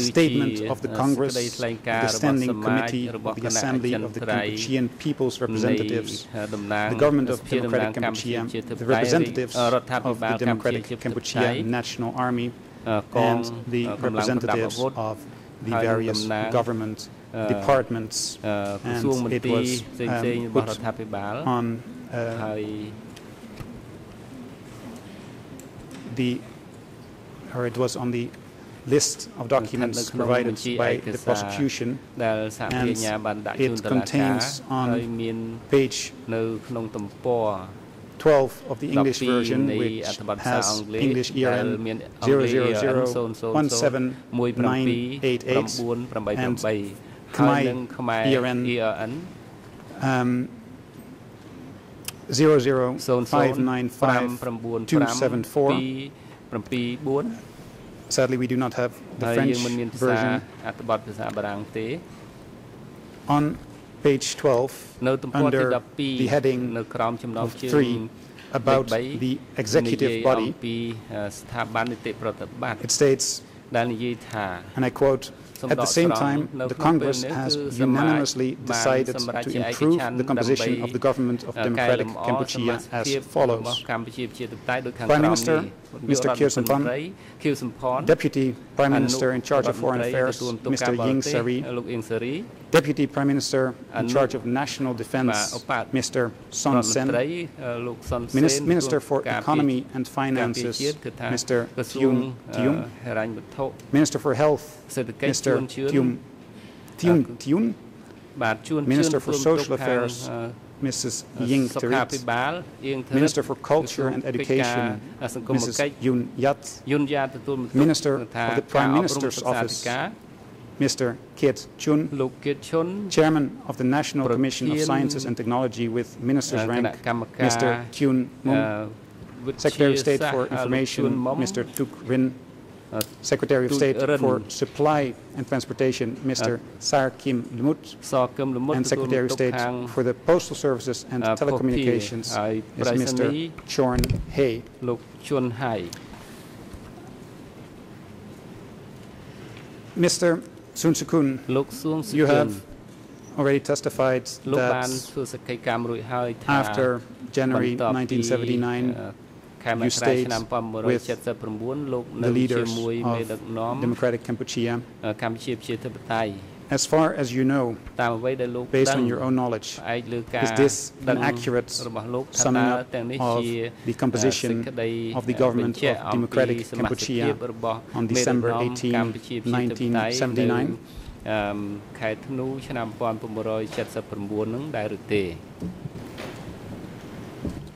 statement of the Congress, the Standing Committee of the Assembly of the Cambodian People's Representatives, the Government of Democratic Cambodia, the representatives of the Democratic Cambodia National Army, and the representatives of the various government departments. And it was um, put on uh, the, or it was on the list of documents provided by the prosecution and it contains on page 12 of the English version which has English ERN 000179888 and Khmer ERN um, 00595 Sadly, we do not have the French version. On page 12, under the heading of 3, about the executive body, it states, and I quote, at the same time, the Congress has unanimously decided to improve the composition of the government of Democratic Cambodia as follows. Prime Minister Mr. Khieu Samphan, Deputy Prime Minister in charge of Foreign Affairs, Mr. Ieng Sary, Deputy Prime Minister in charge of National Defense, Mr. Son Sen, Minister for Economy and Finances, Mr. Thium Thium, Minister for Health, Mr. Thium Thium Thium, Minister for Social Affairs, Mrs. Ieng Thirith, Minister for Culture and Education, Mrs. Yun Yat, Minister of the Prime Minister's Office, Mr. Keat Chhon, Chairman of the National Commission of Sciences and Technology with Minister's rank, Mr. Kyun Mung, Secretary of State for Information, Mr. Tuk Rin, Uh, Secretary of State for Supply and Transportation, Mr. Sar Kim Lomouth, and Secretary of State for the Postal Services and Telecommunications is Mr. Chorn Hay. Mr. Suong Sikoeun, you have already testified that after January 1979, you stayed with the leaders of Democratic Cambodia. As far as you know, based on your own knowledge, is this an accurate summing up of the composition of the government of Democratic Cambodia on December 18, 1979? ខែធ្នូឆ្នាំ1979នឹងដែរឬទេ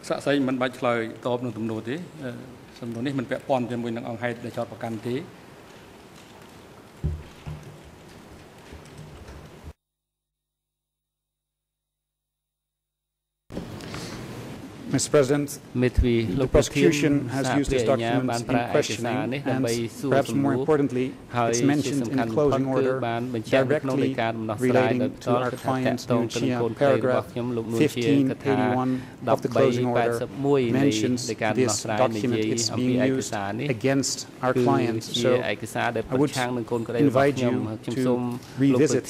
សាក់សីមិនបាច់ឆ្លើយតបនឹងទំនួលទេសំណួរនេះមិនពាក់ព័ន្ធជាមួយនឹងអង្គហេតុដែលចោតប្រកាន់ទេ Mr. President, the prosecution has used this document in questioning, and perhaps more importantly, it's mentioned in the closing order directly relating to our client Nuon Chea. Paragraph 1581 of the closing order mentions this document. It's being used against our client. So I would invite you to revisit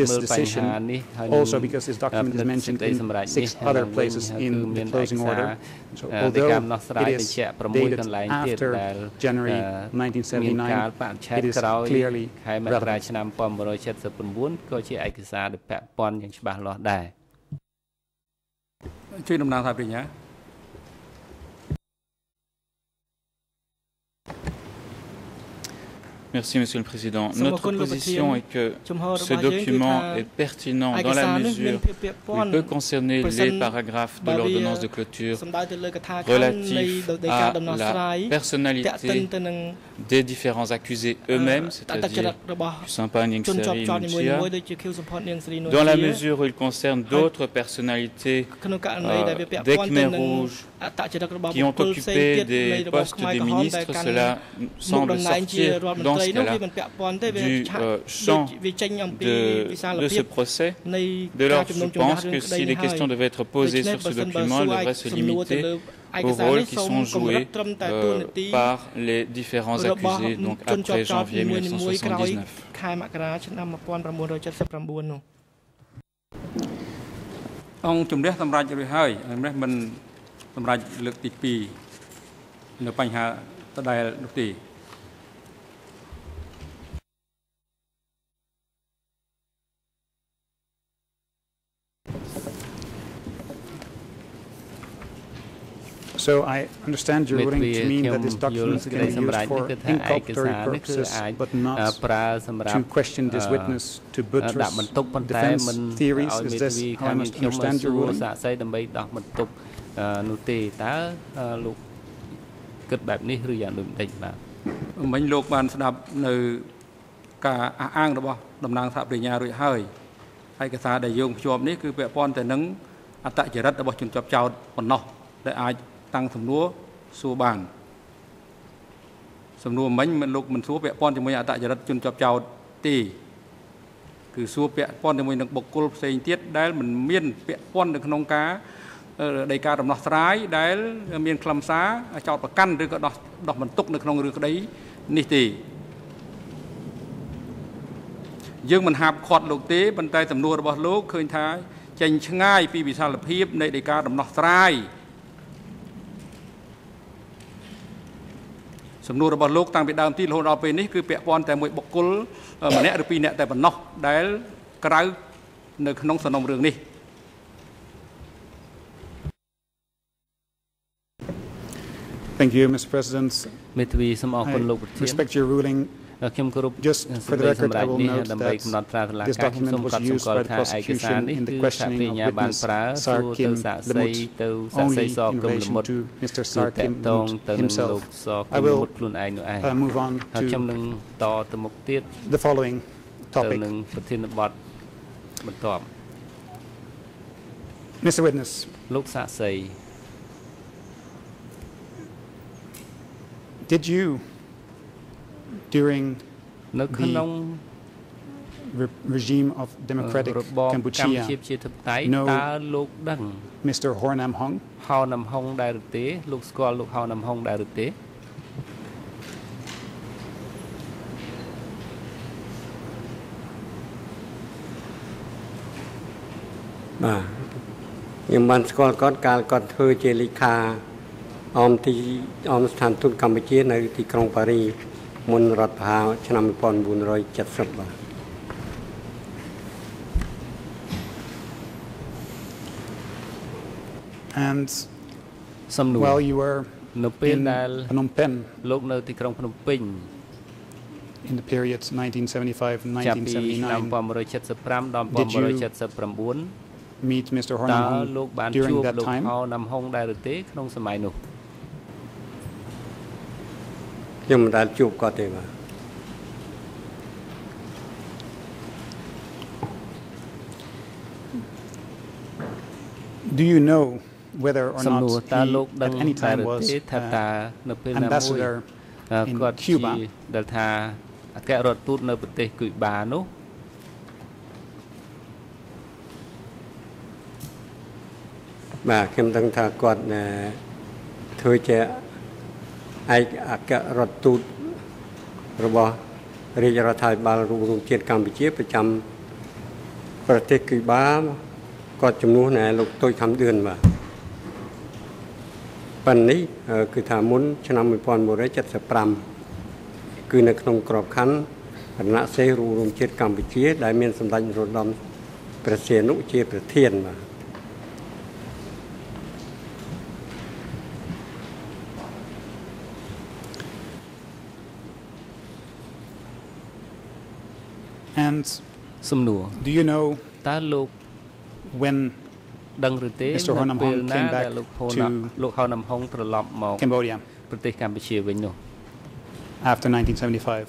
this decision also because this document is mentioned in six other places in the មានឯកសារដែលការដោះស្រាយបញ្ជាក់6កន្លែងទៀតដែលមានការបរិឆេទក្រោយខែមករាឆ្នាំ1979ក៏ជាឯកសារដែលពាក់ព័ន្ធយ៉ាងច្បាស់លាស់ដែរជួយដំណើរថាបញ្ញា Merci, Monsieur le Président. Notre position est que ce document est pertinent dans la mesure où il peut concerner les paragraphes de l'ordonnance de clôture relatifs à la personnalité des différents accusés eux-mêmes, c'est-à-dire dans la mesure où il concerne d'autres personnalités euh, des Khmer rouges qui ont occupé des postes des ministres, cela semble sortir dans ce cas-là du euh, champ de, de, ce procès. Dès lors, je pense que si les questions devaient être posées sur ce document, elles devraient se limiter aux rôles qui sont joués euh, par les différents accusés donc après janvier 1979. អង្គជំនះសម្រាប់រួចហើយម្លេះមិនសម្រាប់លើកទី2នៅបញ្ហាដដែលនោះទេ So I understand your ruling to mean that this document can be used for inculpatory purposes, but not to question this witness to buttress defense theories. Is this how I must understand your ruling? សាកសីដើម្បីដោះបន្ទុកនោះទេតើលោកគិតបែបនេះឬយ៉ាងដូចម្ដេចបាទមិញលោកបានស្ដាប់នៅការអះអាងរបស់តំណាងសហប្រញ្ញារួចហើយឯកសារដែលយើងភ្ជាប់នេះគឺពាក់ព័ន្ធទៅនឹងអត្តចរិតរបស់ជនជាប់ចោតប៉ុណ្ណោះដែលអាច តាំងសំណួរសួរបានសំណួរមិញមិនលោកមិនសួរពាក់ព័ន្ធជាមួយអត្តចរិតជនជាប់ចោតទេគឺសួរពាក់ព័ន្ធជាមួយនឹងបុគ្គលផ្សេងទៀតដែលមិនមានពាក់ព័ន្ធនៅក្នុងការដីកាដំណោះស្រាយដែល មានខ្លឹមសារចោតប្រកាន់ឬក៏ដោះដោះបន្ទុកនៅក្នុងរឿងក្តីនេះទេយើងមិនហាប់ខាត់លោកទេប៉ុន្តែសំណួររបស់លោកឃើញថាចេញឆ្ងាយពីវិសាលភាពនៃដីកាដំណោះស្រាយ សំណួររបស់លោកតាំងពីដើមទីរហូតដល់ពេលនេះគឺពាក់ព័ន្ធតែមួយបុគ្គលម្នាក់ឬពីរនាក់តែប៉ុណ្ណោះដែលក្រៅនៅក្នុងសំណុំរឿងនេះ Thank you Mr President មេធាវីសូមអរគុណលោកប្រធាន Respect your ruling Kim just for the record, I that this document was used by the prosecution in the questioning of witness Sar Kim Lomouth, only in to Mr. Sar himself. I will uh, move on to the following topic. Mr. Witness, did you during នៅក្នុង regime of democratic Cambodia ជាធិបតេយ្យតើលោកដឹង Mr Hornam Hong ហៅណាំហុងដែរឬទេលោកស្គាល់លោកហៅណាំហុងដែរឬទេ បាទខ្ញុំបានស្គាល់គាត់កាលគាត់ធ្វើជាលេខាអមទីអមស្ថានទូតកម្ពុជានៅទីក្រុងប៉ារី មុនរដ្ឋប្រហារឆ្នាំ1970បាទ and សំណួរ while you were នៅពេលដែល Phnom Penh លោកនៅទីក្រុងភ្នំពេញ in the period 1975 1979 1975ដល់1979 meet Mr Hornam Hong លោកបានជួបលោកហៅណាំហុងដែរឬទេក្នុងសម័យនោះ ខ្ញុំមិនដែលជួបគាត់ទេបាទ Do you know whether or សំ not ណួរតើលោកដឹង he at any តែ time ឬ was ទេថាតើនៅពេលណាមួយ ambassador គាត់ជាដែលថាអគ្គរដ្ឋទូតនៅប្រទេសគូបានោះ បាទខ្ញុំដឹងថាគាត់ធ្វើជា ឯកអគ្គរដ្ឋទូតរបស់រាជរដ្ឋាភិបាលរួមជាតិកម្ពុជាប្រចាំប្រទេសគីបាគាត់ជំនួសណែលោកទុយខំដឿនបាទប៉ុន្នេះគឺថាមុន ឆ្នាំ1975គឺនៅក្នុងក្របខ័ណ្ឌគណៈសេរួមជាតិកម្ពុជា ដែលមានសម្ដេចនរោត្តមព្រះសីហនុជាប្រធានបាទ Do you know when Mr. Hor Namhong came back to Cambodia. After 1975?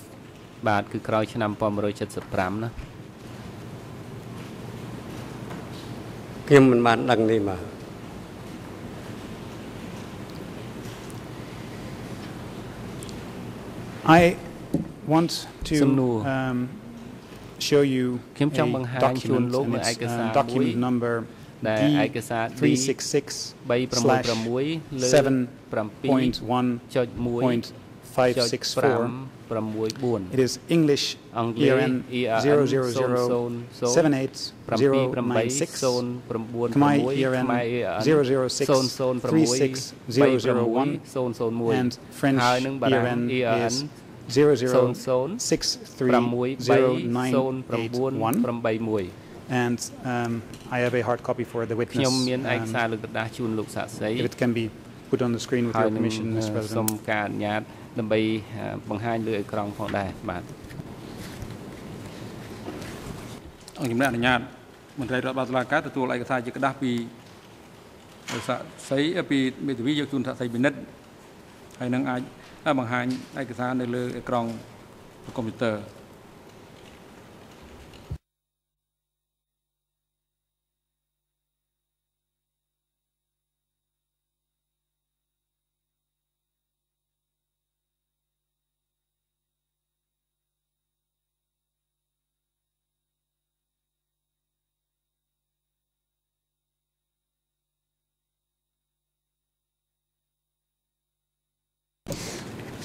I want to um, show you ខ្ញុំចង់បង្ហាញជូនលោកនៅឯកសារ document number ដែលឯកសារ 366 366 7.1.564 It is English ERN 00078 Khmer ERN 006 36001 and French ERN is and um, I have a hard copy for the witness. Um, if it can be put on the screen with your permission, Mr. President. ដើម្បីបង្ហាញលើអេក្រង់ផងដែរបាទអង្គជំនះអនុញ្ញាតមន្ត្រីរដ្ឋបាលសាលាការទទួលឯកសារជាក្តាស់ពីសាស័យពីមេធាវីយកជូនថាសិបិនិតហើយនឹងអាច បង្ហាញឯកសារនៅលើអេក្រង់កុំព្យូទ័រ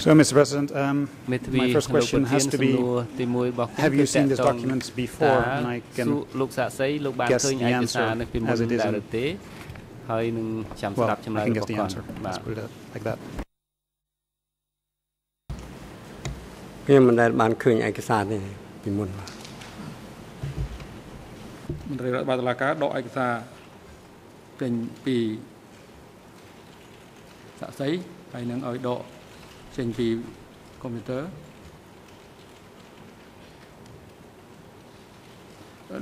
So, Mr. President, um, my first question has to be, have you seen this document before? And I can guess the answer as it is in, ហើយនឹងចាំស្ដាប់ចម្លើយរបស់គាត់បាទ like that ខ្ញុំមិនដែលបានឃើញឯកសារទេពីមុនបាទមន្ត្រីរដ្ឋបាលតុលាការដកឯកសារចេញពីសាក់សីហើយនឹងឲ្យដក ចេញពីកុំព្យូទ័រ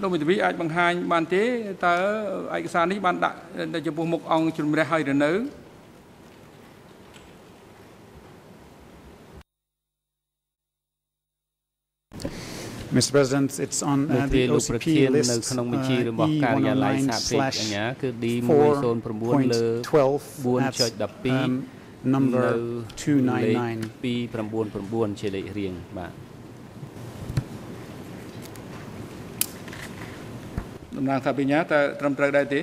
លោកមេធាវីអាចបង្ហាញបានទេតើឯកសារនេះបានដាក់នៅចំពោះមុខអង្គជំរះហើយឬនៅ Mr. President, it's on uh, the OCP list ក្នុងបញ្ជីរបស់ការិយាល័យសហភាពអញ្ញាគឺ D109 លើ4.12 number 299 299ជាលេខរៀងបាទតំណាងថាបញ្ញាតើត្រឹមត្រូវដែរទេ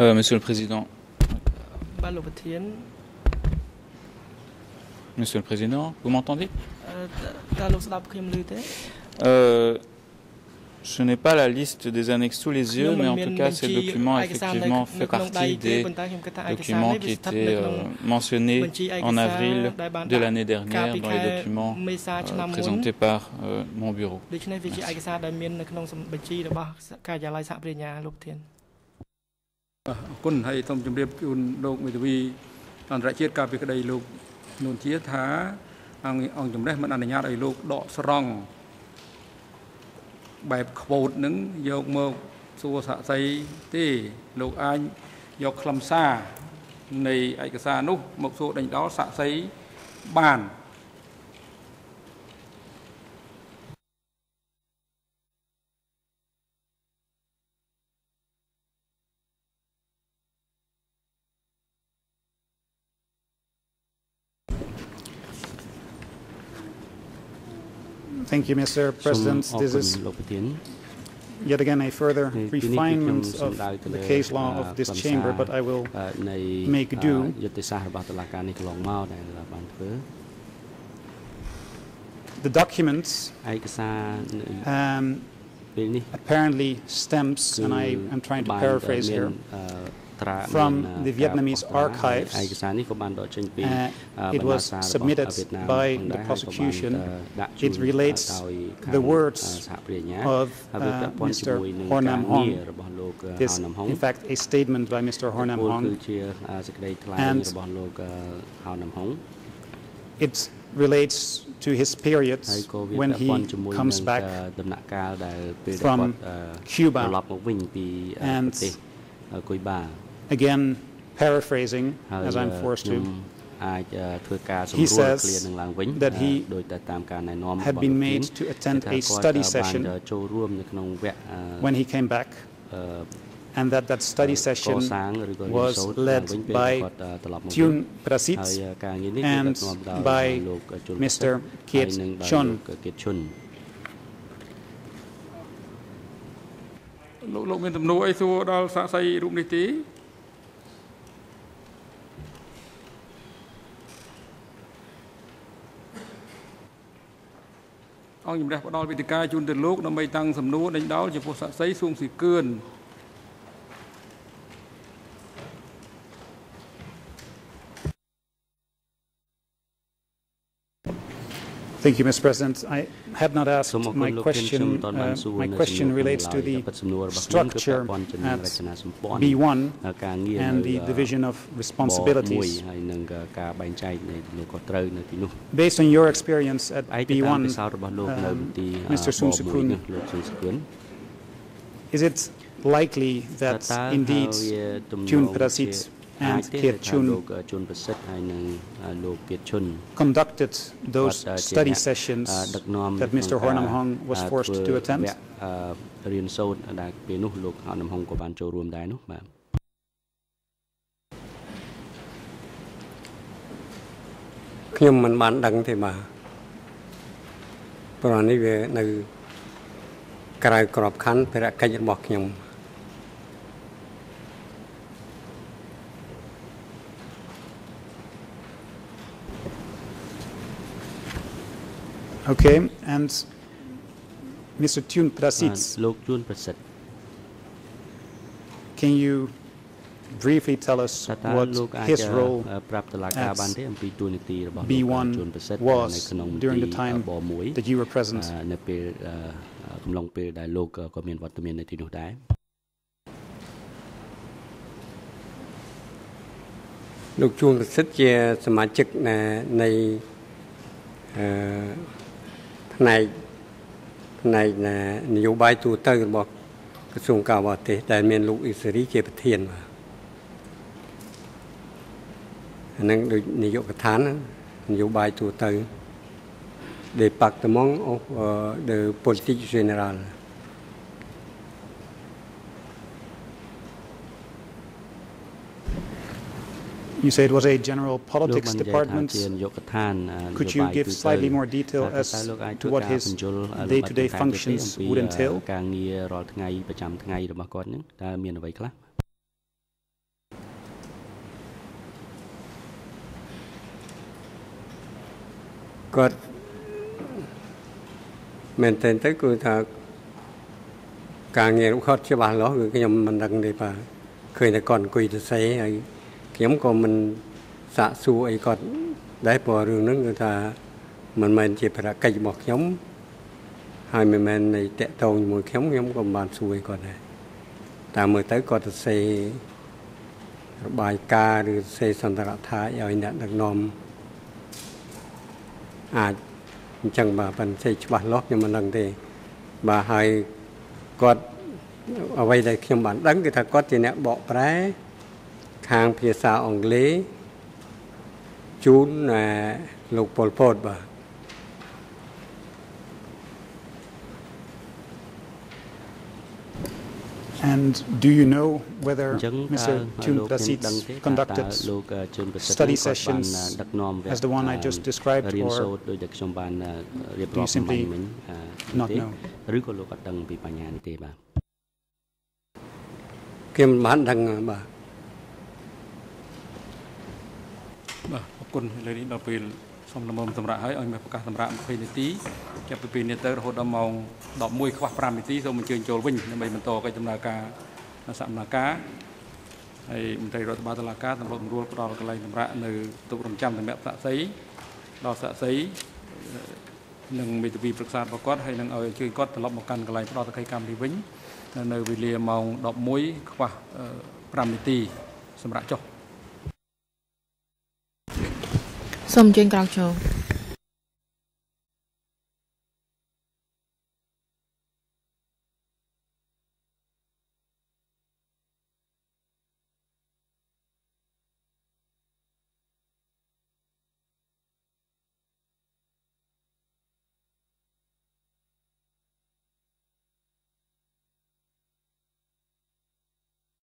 Euh, Monsieur le Président. បាទលោកប្រធាន Monsieur le Président, vous m'entendez? Euh, Je n'ai pas la liste des annexes sous les yeux, mais en tout cas, ce document effectivement fait partie des documents qui étaient euh, mentionnés en avril de l'année dernière dans les documents euh, présentés par euh, mon bureau. Merci. នួនជាថាអង្គអង្គជំរះមិនអនុញ្ញាតឲ្យលោកដកស្រង់បែបខ្វូតនឹងយកមកសួរសាក់សីទេលោកអាចយកខ្លឹមសារនៃឯកសារនោះមកសួរដេញដោលសាក់សីបាន Thank you, Mr. President. This is yet again a further refinement of the case law of this chamber, but I will make do. The documents um, apparently stems, and I am trying to paraphrase here, from the Vietnamese archives. Uh, it was submitted by the prosecution. It relates the words of uh, Mr. Hor Namhong. It is, in fact, a statement by Mr. Hor Namhong. And it relates to his period when he comes back from Cuba. And Again, paraphrasing as I'm forced to. he says that he had been made to attend a study session when he came back. and that that study session was led by Thiounn Prasith and by Mr. Keat Chhon លោកលោកមានទំនួលអីសួរដល់សាស្ត្រីរូបនេះទេ អង្គជំរះផ្ដល់វិធីការជូនទៅលោកដើម្បីតាំងសំណួរដេញដោលចំពោះសាក់សីសួងស៊ីគឿន Thank you, Mr. President. I have not asked my question. Uh, my question relates to the structure at B1 and the division of responsibilities. Based on your experience at B1, um, Mr. Suong Sikoeun, is it likely that indeed Thiounn Prasith and Kiet Chun conducted those study sessions that Mr. Hornam Hong was forced to attend? រៀនសូត្រដែលពេលនោះលោកហៅនំហុងក៏បានចូលរួមដែរនោះបាទ ខ្ញុំមិនបានដឹងទេបាទព្រោះនេះវានៅក្រៅក្របខ័ណ្ឌភារកិច្ចរបស់ខ្ញុំ Okay, and Mr. Thiounn Prasith. Lok Thiounn Prasith. Can you briefly tell us what his role at B1 was during the time that you were present? Lok Thiounn Prasith ជាសមាជិកនៃ ផ្នែកផ្នែកនយោបាយទូទៅរបស់ក្រសួងការបរទេសដែលមានលោកអ៊ីសេរីជាប្រធានបាទអានឹងដូចនាយកដ្ឋាននយោបាយទូទៅ département de politique générale You say it was a general politics department. Could you give slightly more detail as to what his day-to-day functions would entail? ការងាររាល់ថ្ងៃប្រចាំថ្ងៃរបស់គាត់នឹងតើមានអ្វីខ្លះគាត់មែនតើទៅគឺថាការងាររបស់គាត់ច្បាស់លាស់គឺខ្ញុំមិនដឹងទេបាទឃើញតែគាត់អង្គុយទៅសេហើយ ខ្ញុំក៏មិនសាកសួរអីគាត់ដែរព្រោះរឿងហ្នឹងគឺថាមិនមែនជាភារកិច្ចរបស់ខ្ញុំហើយមិនមែននៃតកតងជាមួយខ្ញុំខ្ញុំក៏មិនបានសួរអីគាត់ដែរតាមមើលទៅគាត់ទៅសេរបាយការណ៍ឬសេសន្តរដ្ឋាឲ្យអ្នកដឹកនាំអាចអញ្ចឹងបាទប៉ុន្តែច្បាស់លាស់ខ្ញុំមិនដឹងទេបាទហើយគាត់អ្វីដែលខ្ញុំបានដឹងគឺថាគាត់ជាអ្នកបកប្រែ And do you know whether Mr. Thiounn Prasith conducted study sessions as the one I just described, or do you simply not know? Kim Mahan Dang Ba. Kim Mahan Dang Ba. បាទអរគុណលើនេះដល់ពេលសូមលំមសម្រាប់ឲ្យឲ្យមកប្រកាសសម្រាប់20នាទីចាប់ពីពេលនេះទៅរហូតដល់ម៉ោង11ខ្វះ5នាទីសូមអញ្ជើញចូលវិញដើម្បីបន្តកិច្ចដំណើរការសកម្មភាពហើយមន្ត្រីរដ្ឋបាលតុលាការសម្រាប់រួលផ្ដល់កន្លែងសម្រាប់នៅទុករំចាំសម្រាប់សាក់សីដល់សាក់សីនិងមេធាវីប្រឹក្សារបស់គាត់ហើយនឹងឲ្យអញ្ជើញគាត់ត្រឡប់មកកាន់កន្លែងផ្ដល់តក្កកម្មនេះវិញនៅវេលាម៉ោង11ខ្វះ5នាទីសម្រាប់ចុះ សូមអញ្ជើញក្រោកចូល